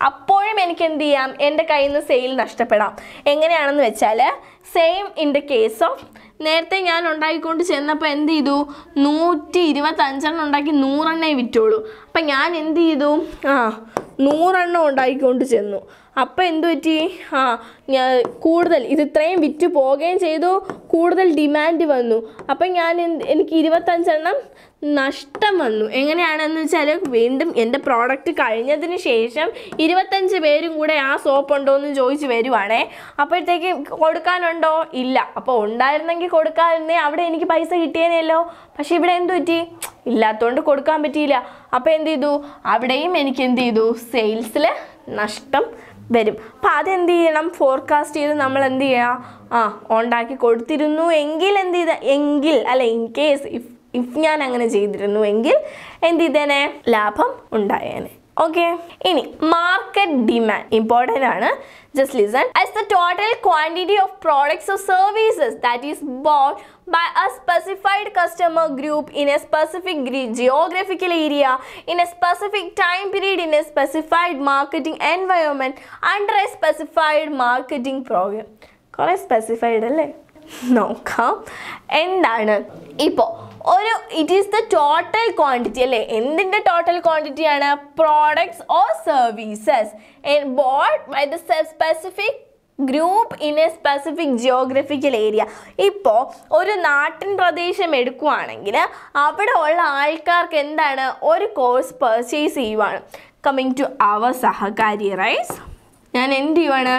Speaker 1: അപ്പോഴും എനിക്ക് എന്ത് ചെയ്യാം? എന്റെ കയ്യിൽ നിന്ന് സെയിൽ നഷ്ടപ്പെടാം. എങ്ങനെയാണെന്ന് വെച്ചാൽ same in the case of നേരത്തെ ഞാൻ ഉണ്ടാക്കിക്കൊണ്ട് ചെന്നപ്പോൾ എന്ത് ചെയ്തു? നൂറ്റി ഇരുപത്തഞ്ചെണ്ണം ഉണ്ടാക്കി നൂറെണ്ണേ വിറ്റോളൂ. അപ്പം ഞാൻ എന്ത് ചെയ്തു? ആ നൂറെണ്ണം ഉണ്ടാക്കിക്കൊണ്ട് ചെന്നു. അപ്പം എന്ത് പറ്റി? ആ കൂടുതൽ ഇത് ഇത്രയും വിറ്റ് പോവുകയും ചെയ്തു. കൂടുതൽ ഡിമാൻഡ് വന്നു. അപ്പം ഞാൻ എനിക്ക് ഇരുപത്തഞ്ചെണ്ണം നഷ്ടം വന്നു. എങ്ങനെയാണെന്ന് വെച്ചാൽ വീണ്ടും എന്റെ പ്രോഡക്റ്റ് കഴിഞ്ഞതിന് ശേഷം ഇരുപത്തഞ്ച് പേരും കൂടെ ആ സോപ്പ് ഉണ്ടോ എന്ന് ചോദിച്ച് വരുവാണേ. അപ്പോഴത്തേക്ക് കൊടുക്കാനുണ്ടോ? ഇല്ല. അപ്പോൾ ഉണ്ടായിരുന്നെങ്കിൽ കൊടുക്കാതിരുന്നേ അവിടെ എനിക്ക് പൈസ കിട്ടിയേനെയല്ലോ പക്ഷെ ഇവിടെ എന്ത് പറ്റി? ഇല്ലാത്തതുകൊണ്ട് കൊടുക്കാൻ പറ്റിയില്ല. അപ്പോൾ എന്ത് ചെയ്തു? അവിടെയും എനിക്ക് എന്ത് ചെയ്തു? സെയിൽസിൽ നഷ്ടം വരും. അപ്പം അതെന്ത് ചെയ്യണം? ഫോർകാസ്റ്റ് ചെയ്ത് നമ്മൾ എന്ത് ചെയ്യുക ആ ഉണ്ടാക്കി കൊടുത്തിരുന്നു എങ്കിൽ എന്ത് ചെയ്ത? എങ്കിൽ അല്ല ഇൻ കേസ് ഇഫ് ഇഫ് ഞാൻ അങ്ങനെ ചെയ്തിരുന്നു എങ്കിൽ എന്ത് ചെയ്തേനെ? ലാഭം ഉണ്ടായേനെ. ഓക്കെ ഇനി മാർക്കറ്റ് ഡിമാൻഡ് ഇമ്പോർട്ടന്റ് ആണ്. Just listen as the total quantity of products of services that is bought by a specified customer group in a specific geographical area in a specific time period in a specified marketing environment under a specified marketing program കുറേ specified അല്ലേ നോക്കാം എന്താണ് ഇപ്പോൾ ഒരു it is the total quantity അല്ലേ എന്തിന്റെ total ക്വാണ്ടിറ്റിയാണ് products or services bought by the specific group in a specific geographical area. ഇപ്പോൾ ഒരു നാട്ടിൻ പ്രദേശം എടുക്കുവാണെങ്കിൽ അവിടെ ഉള്ള ആൾക്കാർക്ക് എന്താണ്? ഒരു കോഴ്സ് പർച്ചേസ് ചെയ്യുവാണ്. കമ്മിങ് ടു അവർ സഹകാരി റൈസ് ഞാൻ എന്ത് ചെയ്യുവാണ്?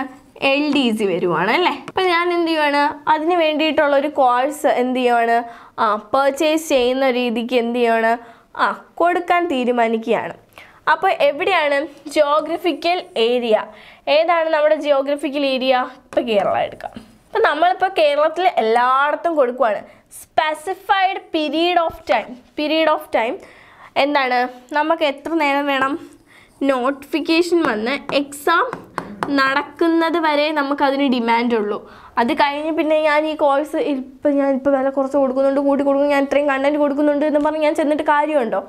Speaker 1: എൽ ഡി സി വരുവാണ് അല്ലേ? അപ്പം ഞാൻ എന്ത് ചെയ്യുവാണ്? അതിന് വേണ്ടിയിട്ടുള്ള ഒരു കോഴ്സ് എന്ത് ചെയ്യുവാണ്? ആ പർച്ചേസ് ചെയ്യുന്ന രീതിക്ക് എന്ത് ചെയ്യുവാണ്? ആ കൊടുക്കാൻ തീരുമാനിക്കുകയാണ്. അപ്പോൾ എവിടെയാണ് ജിയോഗ്രഫിക്കൽ ഏരിയ ഏതാണ് നമ്മുടെ ജിയോഗ്രഫിക്കൽ ഏരിയ ഇപ്പോൾ കേരള എടുക്കാം. അപ്പം നമ്മളിപ്പോൾ കേരളത്തിൽ എല്ലായിടത്തും കൊടുക്കുവാണ്. Specified period of time period of time എന്താണ്? നമുക്ക് എത്ര നേരം വേണം? നോട്ടിഫിക്കേഷൻ വന്ന് എക്സാം നടക്കുന്നത് വരെ നമുക്കതിന് ഡിമാൻഡ് ഉള്ളൂ. അത് കഴിഞ്ഞ് പിന്നെ ഞാൻ ഈ കോഴ്സ് ഇപ്പം ഞാൻ വില കുറച്ച് കൊടുക്കുന്നുണ്ട് കൂട്ടി കൊടുക്കും ഞാൻ ഇത്രയും കണ്ടന്റ് കൊടുക്കുന്നുണ്ട് എന്ന് പറഞ്ഞ് ഞാൻ ചെന്നിട്ട് കാര്യമുണ്ടോ?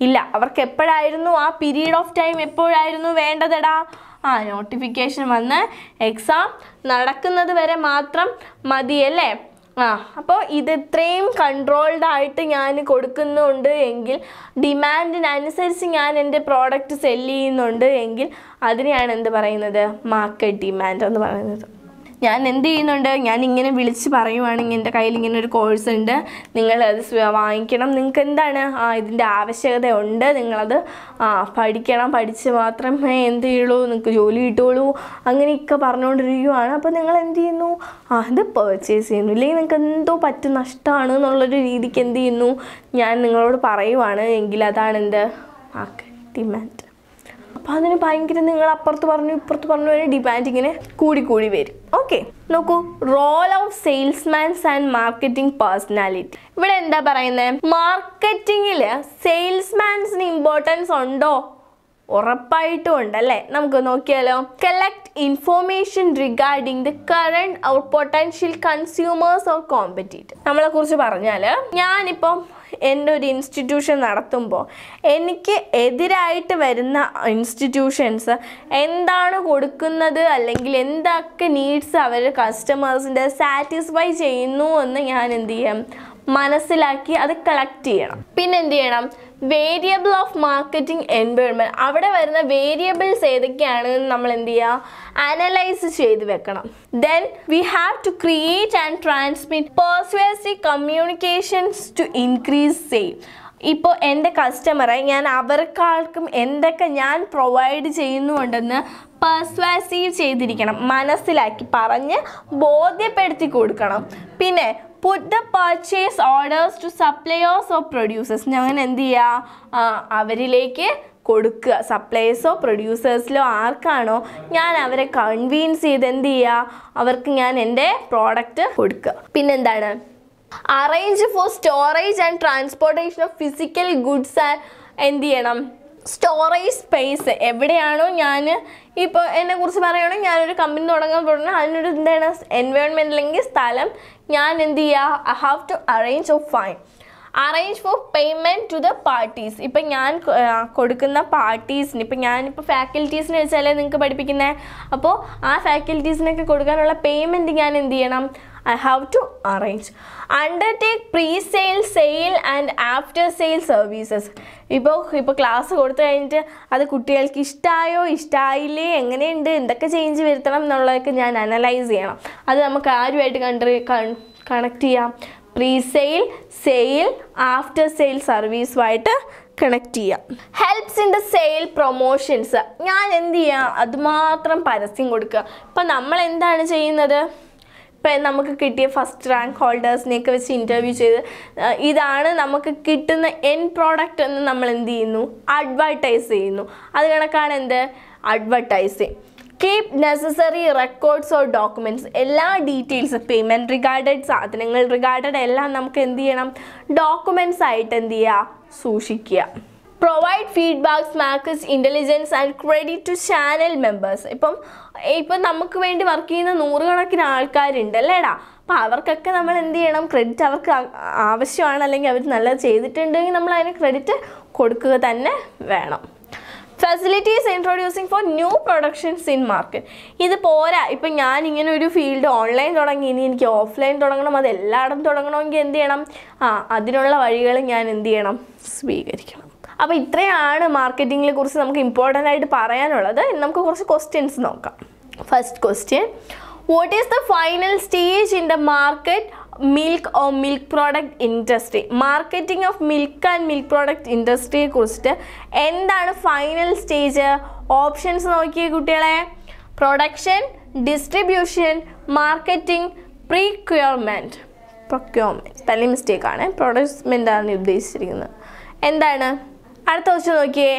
Speaker 1: ഇല്ല അവർക്ക് എപ്പോഴായിരുന്നു ആ പീരീഡ് ഓഫ് ടൈം എപ്പോഴായിരുന്നു വേണ്ടതെടാ? ആ നോട്ടിഫിക്കേഷൻ വന്ന് എക്സാം നടക്കുന്നത് വരെ മാത്രം മതിയല്ലേ? ആ അപ്പോൾ ഇത് ഇത്രയും കൺട്രോൾഡ് ആയിട്ട് ഞാൻ കൊടുക്കുന്നുണ്ട് എങ്കിൽ ഡിമാൻഡിനനുസരിച്ച് ഞാൻ എന്റെ പ്രോഡക്റ്റ് സെല്ല് ചെയ്യുന്നുണ്ട് എങ്കിൽ അതിനെയാണ് എന്ത് പറയുന്നത്? മാർക്കറ്റ് ഡിമാൻഡ് എന്ന് പറയുന്നത്. ഞാൻ എന്ത് ചെയ്യുന്നുണ്ട്? ഞാൻ ഇങ്ങനെ വിളിച്ച് പറയുവാണെങ്കിൽ എന്റെ കയ്യിൽ ഇങ്ങനെ ഒരു കോഴ്സ് ഉണ്ട്. നിങ്ങൾ അത് വാങ്ങിക്കണം. നിങ്ങൾക്ക് എന്താണ്? ആ ഇതിന്റെ ആവശ്യകത ഉണ്ട്. നിങ്ങളത് ആ പഠിക്കണം. പഠിച്ച് മാത്രമേ എന്ത് ചെയ്യുള്ളൂ? നിങ്ങൾക്ക് ജോലി കിട്ടുള്ളൂ അങ്ങനെയൊക്കെ പറഞ്ഞുകൊണ്ടിരിക്കുവാണ്. അപ്പോൾ നിങ്ങൾ എന്ത് ചെയ്യുന്നു? ആ ഇത് പർച്ചേസ് ചെയ്യുന്നു. ഇല്ലെങ്കിൽ നിങ്ങൾക്ക് എന്തോ പറ്റും നഷ്ടമാണ് എന്നുള്ളൊരു രീതിക്ക് എന്ത് ചെയ്യുന്നു? ഞാൻ നിങ്ങളോട് പറയുവാണ്. എങ്കിൽ അതാണ് എന്റെ മാർക്കറ്റ് ഡിമാൻഡ് അപ്പോൾ അതിന് ഭയങ്കര നിങ്ങൾ അപ്പുറത്ത് പറഞ്ഞു ഇപ്പുറത്ത് പറഞ്ഞു വരെ ഡിമാൻഡ് ഇങ്ങനെ കൂടി വരും. ഓക്കെ നോക്കൂ role of salesmans and marketing personality ഇവിടെ എന്താ പറയുന്നത് മാർക്കറ്റിങ്ങിൽ സെയിൽസ്മാൻസിന് ഇമ്പോർട്ടൻസ് ഉണ്ടോ? ഉറപ്പായിട്ടും ഉണ്ടല്ലേ നമുക്ക് നോക്കിയാലോ. Collect information regarding the current or potential consumers or compete നമ്മളെ കുറിച്ച് പറഞ്ഞാൽ ഞാനിപ്പം എന്റെ ഒരു ഇൻസ്റ്റിറ്റ്യൂഷൻ നടത്തുമ്പോൾ എനിക്ക് എതിരായിട്ട് വരുന്ന ഇൻസ്റ്റിറ്റ്യൂഷൻസ് എന്താണ് കൊടുക്കുന്നത്? അല്ലെങ്കിൽ എന്തൊക്കെ നീഡ്സ് അവർ കസ്റ്റമേഴ്സിന്റെ സാറ്റിസ്ഫൈ ചെയ്യുന്നു എന്ന് ഞാൻ എന്ത് ചെയ്യാം? മനസ്സിലാക്കി അത് കളക്ട് ചെയ്യണം. പിന്നെ എന്ത് ചെയ്യണം? വേരിയബിൾ ഓഫ് മാർക്കറ്റിംഗ് എൻവയോൺമെന്റ് അവിടെ വരുന്ന വേരിയബിൾസ് ഏതൊക്കെയാണെന്ന് നമ്മൾ എന്ത് ചെയ്യുക അനലൈസ് ചെയ്ത് വെക്കണം. Then we have to create and transmit persuasive communications to increase sale ഇപ്പോൾ എന്റെ കസ്റ്റമറെ ഞാൻ അവർക്കാർക്കും എന്തൊക്കെ ഞാൻ പ്രൊവൈഡ് ചെയ്യുന്നുണ്ടെന്ന് പെർസ്വാസീവ് ചെയ്തിരിക്കണം. മനസ്സിലാക്കി പറഞ്ഞ് ബോധ്യപ്പെടുത്തി കൊടുക്കണം. പിന്നെ put the purchase orders to suppliers of producers ഞങ്ങൾ എന്ത് ചെയ്യുക അവരിലേക്ക് കൊടുക്കുക. സപ്ലയേഴ്സോ പ്രൊഡ്യൂസേഴ്സിലോ ആർക്കാണോ ഞാൻ അവരെ കൺവീൻസ് ചെയ്ത് എന്ത് ചെയ്യുക അവർക്ക് ഞാൻ എന്റെ പ്രോഡക്റ്റ് കൊടുക്കുക. പിന്നെന്താണ്? Arrange for storage and transportation of physical goods എന്ത് ചെയ്യണം? സ്റ്റോറേജ് സ്പേസ് എവിടെയാണോ ഞാൻ ഇപ്പോൾ എന്നെ കുറിച്ച് പറയുകയാണെങ്കിൽ ഞാനൊരു കമ്പനി തുടങ്ങാൻ പോകുന്നത് അതിനൊരു എന്താണ്? എൻവയോൺമെന്റ് അല്ലെങ്കിൽ സ്ഥലം ഞാൻ എന്ത് ചെയ്യുക I have to arrange of fine arrange for payment to the parties ഇപ്പം ഞാൻ കൊടുക്കുന്ന പാർട്ടീസിന് ഇപ്പം ഞാനിപ്പോൾ ഫാക്കൽറ്റീസിന് വെച്ചാലേ നിങ്ങൾക്ക് പഠിപ്പിക്കുന്നത് അപ്പോൾ ആ ഫാക്കൽറ്റീസിനൊക്കെ കൊടുക്കാനുള്ള പേയ്മെന്റ് ഞാൻ എന്ത് ചെയ്യണം? I have to arrange undertake pre sale sale and after sale services ഇപ്പോൾ ഇപ്പോൾ ക്ലാസ് കൊടുത്തു കഴിഞ്ഞിട്ട് അത് കുട്ടികൾക്ക് ഇഷ്ടമായോ ഇഷ്ടമായില്ലേ എങ്ങനെയുണ്ട് എന്തൊക്കെ ചേഞ്ച് വരുത്തണം എന്നുള്ളതൊക്കെ ഞാൻ അനലൈസ് ചെയ്യണം. അത് നമുക്ക് ആരുമായിട്ട് കണ്ട് കണക്ട് ചെയ്യാം. Pre sale sale after sale സർവീസുമായിട്ട് connect ചെയ്യാം. Helps in the sale promotions ഞാൻ എന്ത് ചെയ്യാം? അതുമാത്രം പരസ്യം കൊടുക്കുക. ഇപ്പം നമ്മൾ എന്താണ് ചെയ്യുന്നത്? ഇപ്പം നമുക്ക് കിട്ടിയ ഫസ്റ്റ് റാങ്ക് ഹോൾഡേഴ്സിനെയൊക്കെ വെച്ച് ഇന്റർവ്യൂ ചെയ്ത് ഇതാണ് നമുക്ക് കിട്ടുന്ന എൻ പ്രോഡക്റ്റ് എന്ന് നമ്മൾ എന്ത് ചെയ്യുന്നു? അഡ്വർട്ടൈസ് ചെയ്യുന്നു. അത് കണക്കാണ് എന്ത്? Advertising keep necessary records or documents എല്ലാ ഡീറ്റെയിൽസ് പേയ്മെന്റ് റിഗാർഡഡ് സാധനങ്ങൾ റിഗാർഡഡ് എല്ലാം നമുക്ക് എന്ത് ചെയ്യണം? ഡോക്യുമെന്റ്സ് ആയിട്ട് എന്ത് ചെയ്യുക സൂക്ഷിക്കുക. Provide feedbacks markets intelligence and credit to channel members ഇപ്പം ഇപ്പം നമുക്ക് വേണ്ടി വർക്ക് ചെയ്യുന്ന നൂറുകണക്കിന് ആൾക്കാരുണ്ട് അല്ലേടാ? അപ്പം അവർക്കൊക്കെ നമ്മൾ എന്ത് ചെയ്യണം? ക്രെഡിറ്റ് അവർക്ക് ആവശ്യമാണ്. അല്ലെങ്കിൽ അവർ നല്ലത് ചെയ്തിട്ടുണ്ടെങ്കിൽ നമ്മൾ അതിന് ക്രെഡിറ്റ് കൊടുക്കുക തന്നെ വേണം. Facilities introducing for new productions in market ഇത് പോരാ. ഇപ്പം ഞാൻ ഇങ്ങനെ ഒരു ഫീൽഡ് ഓൺലൈൻ തുടങ്ങി. ഇനി എനിക്ക് ഓഫ്ലൈൻ തുടങ്ങണം. അത് എല്ലായിടത്തും തുടങ്ങണമെങ്കിൽ എന്ത് ചെയ്യണം? ആ അതിനുള്ള വഴികൾ ഞാൻ എന്ത് ചെയ്യണം? സ്വീകരിക്കണം. അപ്പോൾ ഇത്രയാണ് മാർക്കറ്റിങ്ങിനെ കുറിച്ച് നമുക്ക് ഇമ്പോർട്ടന്റ് ആയിട്ട് പറയാനുള്ളത്. നമുക്ക് കുറച്ച് ക്വസ്റ്റ്യൻസ് നോക്കാം. First question what is the final stage in the market milk or milk product industry marketing of milk and milk product ഇൻഡസ്ട്രിയെ കുറിച്ചിട്ട് എന്താണ് ഫൈനൽ സ്റ്റേജ് ഓപ്ഷൻസ് നോക്കിയേ കുട്ടികളെ. Production distribution marketing procurement procurement spelling മിസ്റ്റേക്കാണ് പ്രൊഡക്ട്മെന്റ് ആണ് ഉദ്ദേശിച്ചിരിക്കുന്നത്. എന്താണ്? അടുത്ത ക്വസ്റ്റ്യൻ നോക്കിയേ.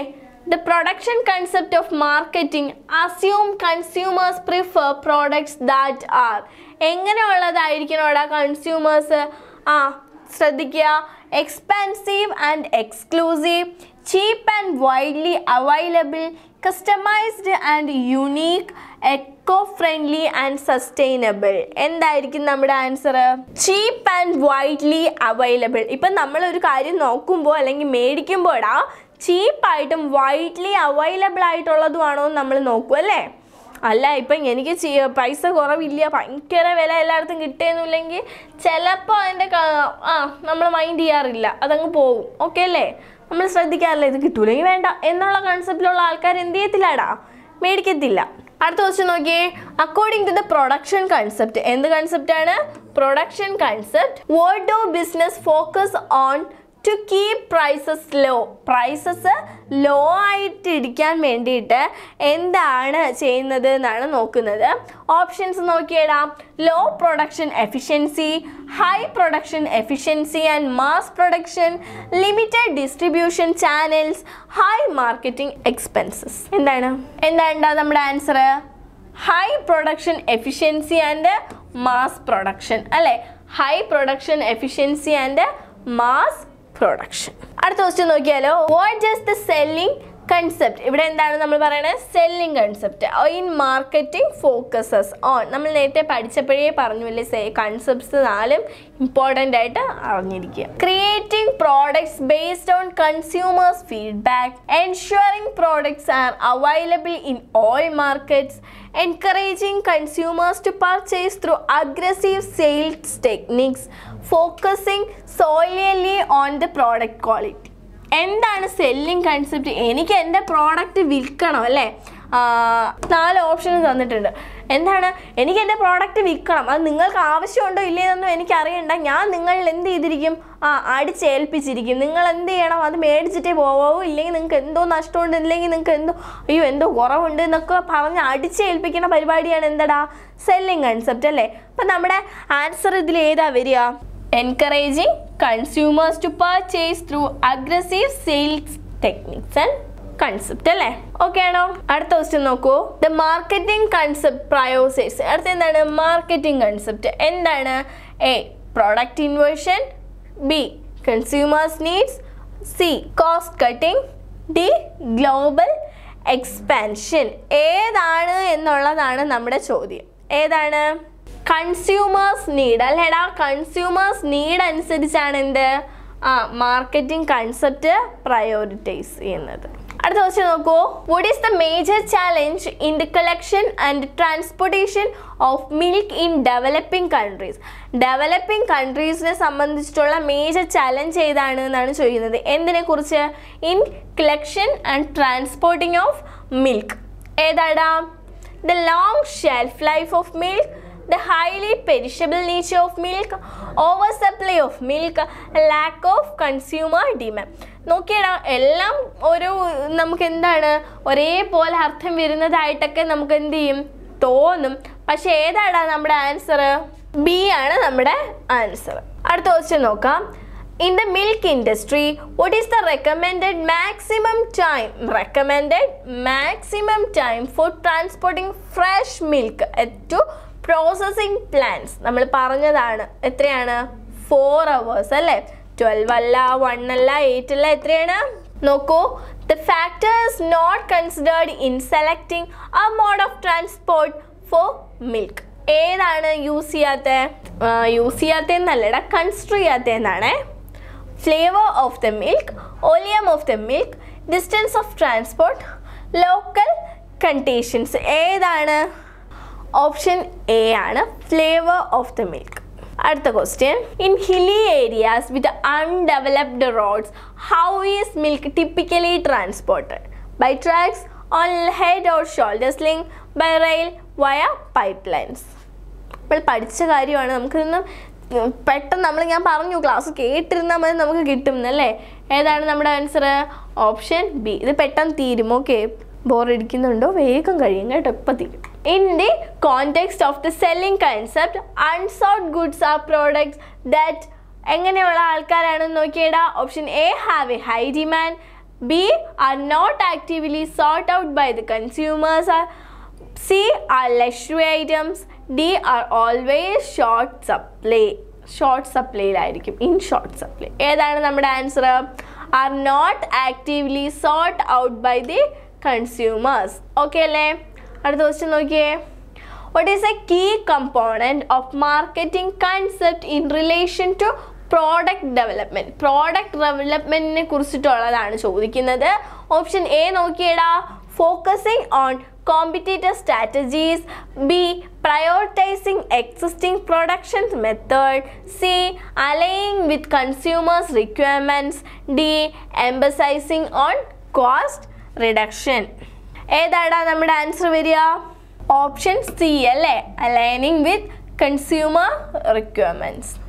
Speaker 1: The production concept of marketing assume consumers prefer products that are എങ്ങനെയുള്ളതായിരിക്കണം അവിടെ കൺസ്യൂമേഴ്സ് ആ ശ്രദ്ധിക്കുക. Expensive and exclusive cheap and widely available customized and unique eco friendly and sustainable എന്തായിരിക്കും നമ്മുടെ answer cheap and widely available ഇപ്പം നമ്മൾ ഒരു കാര്യം നോക്കുമ്പോൾ അല്ലെങ്കിൽ മേടിക്കുമ്പോഴാ ചീപ്പായിട്ടും വൈഡ്ലി അവൈലബിൾ ആയിട്ടുള്ളതുമാണോ നമ്മൾ നോക്കും അല്ലേ? അല്ല ഇപ്പം എനിക്ക് പൈസ കുറവില്ല ഭയങ്കര വില എല്ലായിടത്തും കിട്ടിയെന്നില്ലെങ്കിൽ ചിലപ്പോൾ അതിന്റെ ആ നമ്മൾ മൈൻഡ് ചെയ്യാറില്ല അതങ്ങ് പോകും. ഓക്കെ അല്ലേ? നമ്മൾ ശ്രദ്ധിക്കാറില്ല ഇത് കിട്ടൂലെങ്കിൽ വേണ്ട. എന്നുള്ള കൺസെപ്റ്റിലുള്ള ആൾക്കാർ എന്ത് ചെയ്യത്തില്ലാടാ? മേടിക്കത്തില്ല. അടുത്ത ക്വസ്റ്റ്യൻ നോക്കിയേ. According to the production concept എന്ത് കൺസെപ്റ്റ് ആണ്? Production concept word of business focus on to keep prices low prices low ആയിട്ടിരിക്കാൻ വേണ്ടിയിട്ട് എന്താണ് ചെയ്യുന്നത് എന്നാണ് നോക്കുന്നത്. Options നോക്കിയിടാം. Low production efficiency high production efficiency and mass production limited distribution channels high marketing expenses എന്താണ്? എന്താണ് നമ്മുടെ answer high production efficiency and mass production അല്ലേ? High production efficiency and mass production അടുത്ത ക്വസ്റ്റ്യൻ നോക്കിയാലോ. What just the selling concept ഇവിടെ എന്താണ് നമ്മൾ പറയുന്നത് selling concept in marketing focuses on നമ്മൾ നേരത്തെ പഠിച്ചപ്പോഴേ പറഞ്ഞു സേ കൺസെപ്റ്റ്സ് നാലും ഇമ്പോർട്ടന്റ് ആയിട്ട് അറിഞ്ഞിരിക്കുക. Creating products based on consumers feedback ensuring products are available in all markets encouraging consumers to purchase through aggressive sales techniques. Focusing solely on the product quality എന്താണ് selling concept എനിക്ക് എന്റെ product വിൽക്കണം അല്ലേ? നാല് option തന്നിട്ടുണ്ട്. എന്താണ്? എനിക്ക് എന്റെ product വിൽക്കണം. അത് നിങ്ങൾക്ക് ആവശ്യമുണ്ടോ ഇല്ലയെന്നൊന്നും എനിക്കറിയണ്ട ഞാൻ നിങ്ങളിൽ എന്ത് ചെയ്തിരിക്കും? ആ അടിച്ചേൽപ്പിച്ചിരിക്കും നിങ്ങൾ എന്ത് ചെയ്യണം? അത് മേടിച്ചിട്ടേ പോവാവൂ ഇല്ലെങ്കിൽ നിങ്ങൾക്ക് എന്തോ നഷ്ടമുണ്ട്. ഇല്ലെങ്കിൽ നിങ്ങൾക്ക് എന്തോ അയ്യോ എന്തോ കുറവുണ്ട് എന്നൊക്കെ പറഞ്ഞ് അടിച്ചേൽപ്പിക്കുന്ന പരിപാടിയാണ് എന്തടാ? സെല്ലിങ് കൺസെപ്റ്റ് അല്ലേ? അപ്പം നമ്മുടെ ആൻസർ ഇതിൽ ഏതാ വരിക? Encouraging consumers to purchase through aggressive sales techniques and concept അല്ലേ? ഓക്കെ ആണോ? അടുത്ത ക്വസ്റ്റ്യൻ നോക്കൂ. ദ മാർക്കറ്റിംഗ് കൺസെപ്റ്റ് പ്രയോസൈസ് അടുത്ത എന്താണ്? മാർക്കറ്റിംഗ് കൺസെപ്റ്റ് എന്താണ്? A product inversion B consumers needs C cost cutting D global expansion ഏതാണ് എന്നുള്ളതാണ് നമ്മുടെ ചോദ്യം. ഏതാണ്? കൺസ്യൂമേഴ്സ് നീഡ് അല്ലേടാ കൺസ്യൂമേഴ്സ് നീഡ് അനുസരിച്ചാണ് എന്ത്? ആ മാർക്കറ്റിംഗ് കൺസെപ്റ്റ് പ്രയോറിറ്റൈസ് ചെയ്യുന്നത്. അടുത്ത ക്വസ്റ്റ്യൻ നോക്കൂ. What is the major challenge in the collection and transportation of milk in developing countries developing കൺട്രീസിനെ സംബന്ധിച്ചിട്ടുള്ള മേജർ ചാലഞ്ച് ഏതാണ് എന്നാണ് ചോദിക്കുന്നത്. എന്തിനെ കുറിച്ച്? In collection and transporting of milk ഏതാടാ? The long shelf life of milk, the highly perishable nature of milk, oversupply of milk, lack of consumer demand. നോക്കിയടാ എല്ലാം ഒരു നമുക്ക് എന്താണ് ഒരേപോലെ അർത്ഥം വരുന്നതായിട്ടൊക്കെ നമുക്ക് എന്ത് ചെയ്യും തോന്നും പക്ഷെ ഏതാടാ നമ്മുടെ ആൻസർ ബി ആണ് നമ്മുടെ ആൻസർ അടുത്ത ക്വസ്റ്റ്യൻ നോക്കാം In the milk industry, what is the recommended maximum time? Recommended maximum time for transporting fresh milk to processing plants നമ്മൾ പറഞ്ഞതാണ്. എത്രയാണ്? ഫോർ അവേഴ്സ് അല്ലേ? ട്വൽവ് അല്ല വൺ അല്ല എയ്റ്റ് അല്ല എത്രയാണ്? നോക്കൂ. The factors not considered in selecting a mode of transport for milk ഏതാണ് യൂസ് ചെയ്യാത്ത? യൂസ് ചെയ്യാത്തതെന്നല്ലടാ consider ചെയ്യാത്തതെന്നാണേ flavour of the milk volume of the milk distance of transport local conditions ഏതാണ്? Option A ആണ് flavour of the milk അടുത്ത question in hilly areas with undeveloped roads how is milk typically transported by trucks on head or shoulder sling by rail via pipelines ഇപ്പോൾ പഠിച്ച കാര്യമാണ്. നമുക്ക് ഉം, പെട്ടെന്ന് നമ്മൾ ഞാൻ പറഞ്ഞു ക്ലാസ് കേട്ടിരുന്നാൽ മതി നമുക്ക് കിട്ടും അല്ലേ? ഏതാണ് നമ്മുടെ ആൻസർ ഓപ്ഷൻ ബി ഇത് പെട്ടെന്ന് തീരും. ഓക്കെ ബോറടിക്കുന്നുണ്ടോ വേഗം കഴിയും കേട്ടോ. ഇപ്പം തീരും. In the context of the selling concept unsold goods are products that എങ്ങനെയുള്ള ആൾക്കാരാണെന്ന് നോക്കിയിടാ. Option A have a high demand B are not actively sought out by the consumers or C are luxury items D are always short supply short സപ്ലൈയിലായിരിക്കും in short supply ഏതാണ് നമ്മുടെ answer are not actively sought out by the consumers okay അല്ലേ? അടുത്ത question നോക്കിയേ. What is a key component of marketing concept in relation to product development product ഡെവലപ്മെന്റിനെ കുറിച്ചിട്ടുള്ളതാണ് ചോദിക്കുന്നത്. Option A നോക്കിയടാ. Focusing on competitor strategies B prioritising existing production method C aligning with consumers requirements D emphasising on cost reduction ഏതാടാ നമ്മുടെ answer വരിക? Option C അല്ലേ? Aligning with consumer requirements